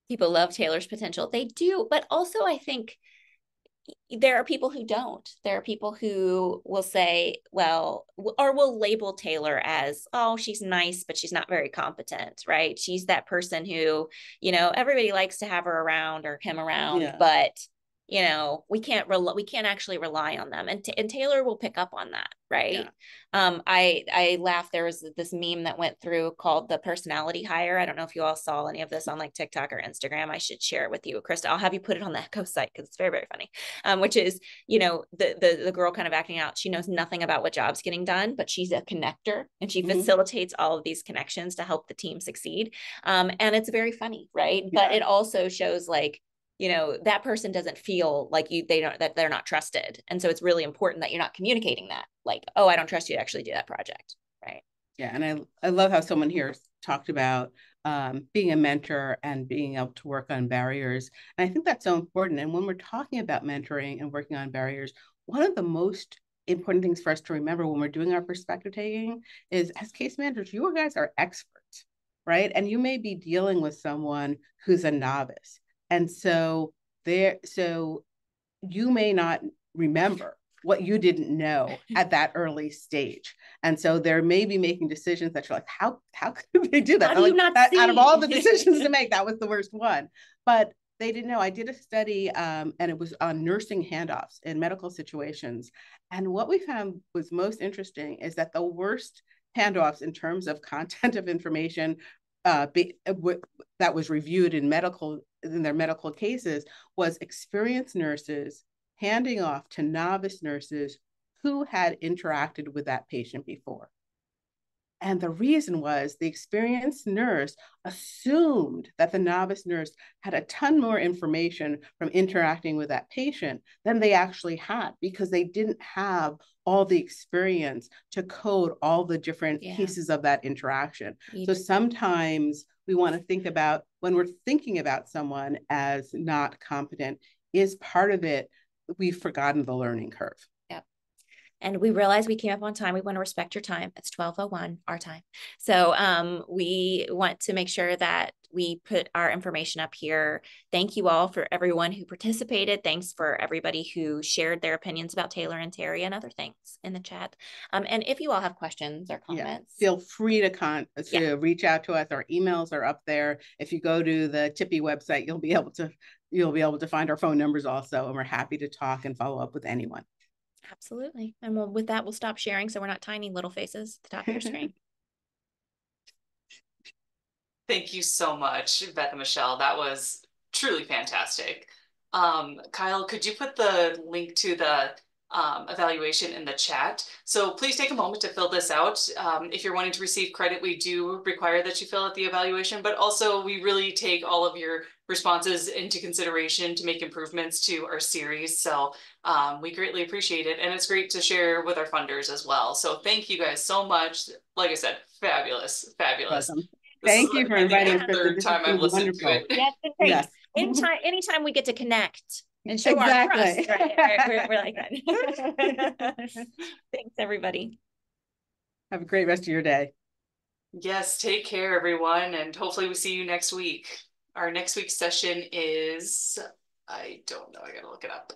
People love Taylor's potential. They do, but also I think there are people who don't. There are people who will say, well, or will label Taylor as, oh, she's nice, but she's not very competent, right? She's that person who, you know, everybody likes to have her around or him around, yeah. but you know we can't rely we can't actually rely on them and, t- and taylor will pick up on that right yeah. um i i laugh there was this meme that went through called the personality hire i don't know if you all saw any of this on like tiktok or instagram i should share it with you krista i'll have you put it on the echo site because it's very very funny um which is you know the, the the girl kind of acting out she knows nothing about what job's getting done but she's a connector and she mm-hmm. facilitates all of these connections to help the team succeed um and it's very funny right yeah. but it also shows like you know that person doesn't feel like you they don't that they're not trusted. And so it's really important that you're not communicating that like oh i don't trust you to actually do that project right? Yeah and i i love how someone here talked about um, being a mentor and being able to work on barriers. And i think that's so important. And when we're talking about mentoring and working on barriers one of the most important things for us to remember when we're doing our perspective taking is as case managers you guys are experts right? And you may be dealing with someone who's a novice and so there, so you may not remember what you didn't know at that early stage. And so they're maybe making decisions that you're like, how how could they do that? Do like, not that out of all the decisions to make, that was the worst one. But they didn't know. I did a study um, and it was on nursing handoffs in medical situations. And what we found was most interesting is that the worst handoffs in terms of content of information uh, be, uh, w- that was reviewed in medical in their medical cases was experienced nurses handing off to novice nurses who had interacted with that patient before. And the reason was the experienced nurse assumed that the novice nurse had a ton more information from interacting with that patient than they actually had because they didn't have all the experience to code all the different yeah. pieces of that interaction. So sometimes we want to think about when we're thinking about someone as not competent, is part of it we've forgotten the learning curve. Yep. And we realize we came up on time. We want to respect your time. It's 1201 our time. So um, we want to make sure that we put our information up here. Thank you all for everyone who participated. Thanks for everybody who shared their opinions about Taylor and Terry and other things in the chat. Um, and if you all have questions or comments, yeah, feel free to con to yeah. reach out to us. Our emails are up there. If you go to the Tippie website, you'll be able to you'll be able to find our phone numbers also, and we're happy to talk and follow up with anyone. Absolutely. And we'll, with that, we'll stop sharing so we're not tiny little faces at the top of your screen. Thank you so much, Beth and Michelle. That was truly fantastic. Um, Kyle, could you put the link to the um, evaluation in the chat? So please take a moment to fill this out. Um, if you're wanting to receive credit, we do require that you fill out the evaluation, but also we really take all of your responses into consideration to make improvements to our series. So um, we greatly appreciate it. And it's great to share with our funders as well. So thank you guys so much. Like I said, fabulous, fabulous. Awesome. Thank you for inviting us. Third time I've listened wonderful. to it. Yeah, it's great. Yes. anytime, anytime we get to connect and show Exactly. our trust. Right, right, we're, we're like that. Thanks, everybody. Have a great rest of your day. Yes, take care, everyone, and hopefully we see you next week. Our next week's session is, I don't know, I gotta look it up.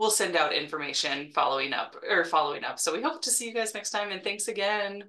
We'll send out information following up or following up. So we hope to see you guys next time and thanks again.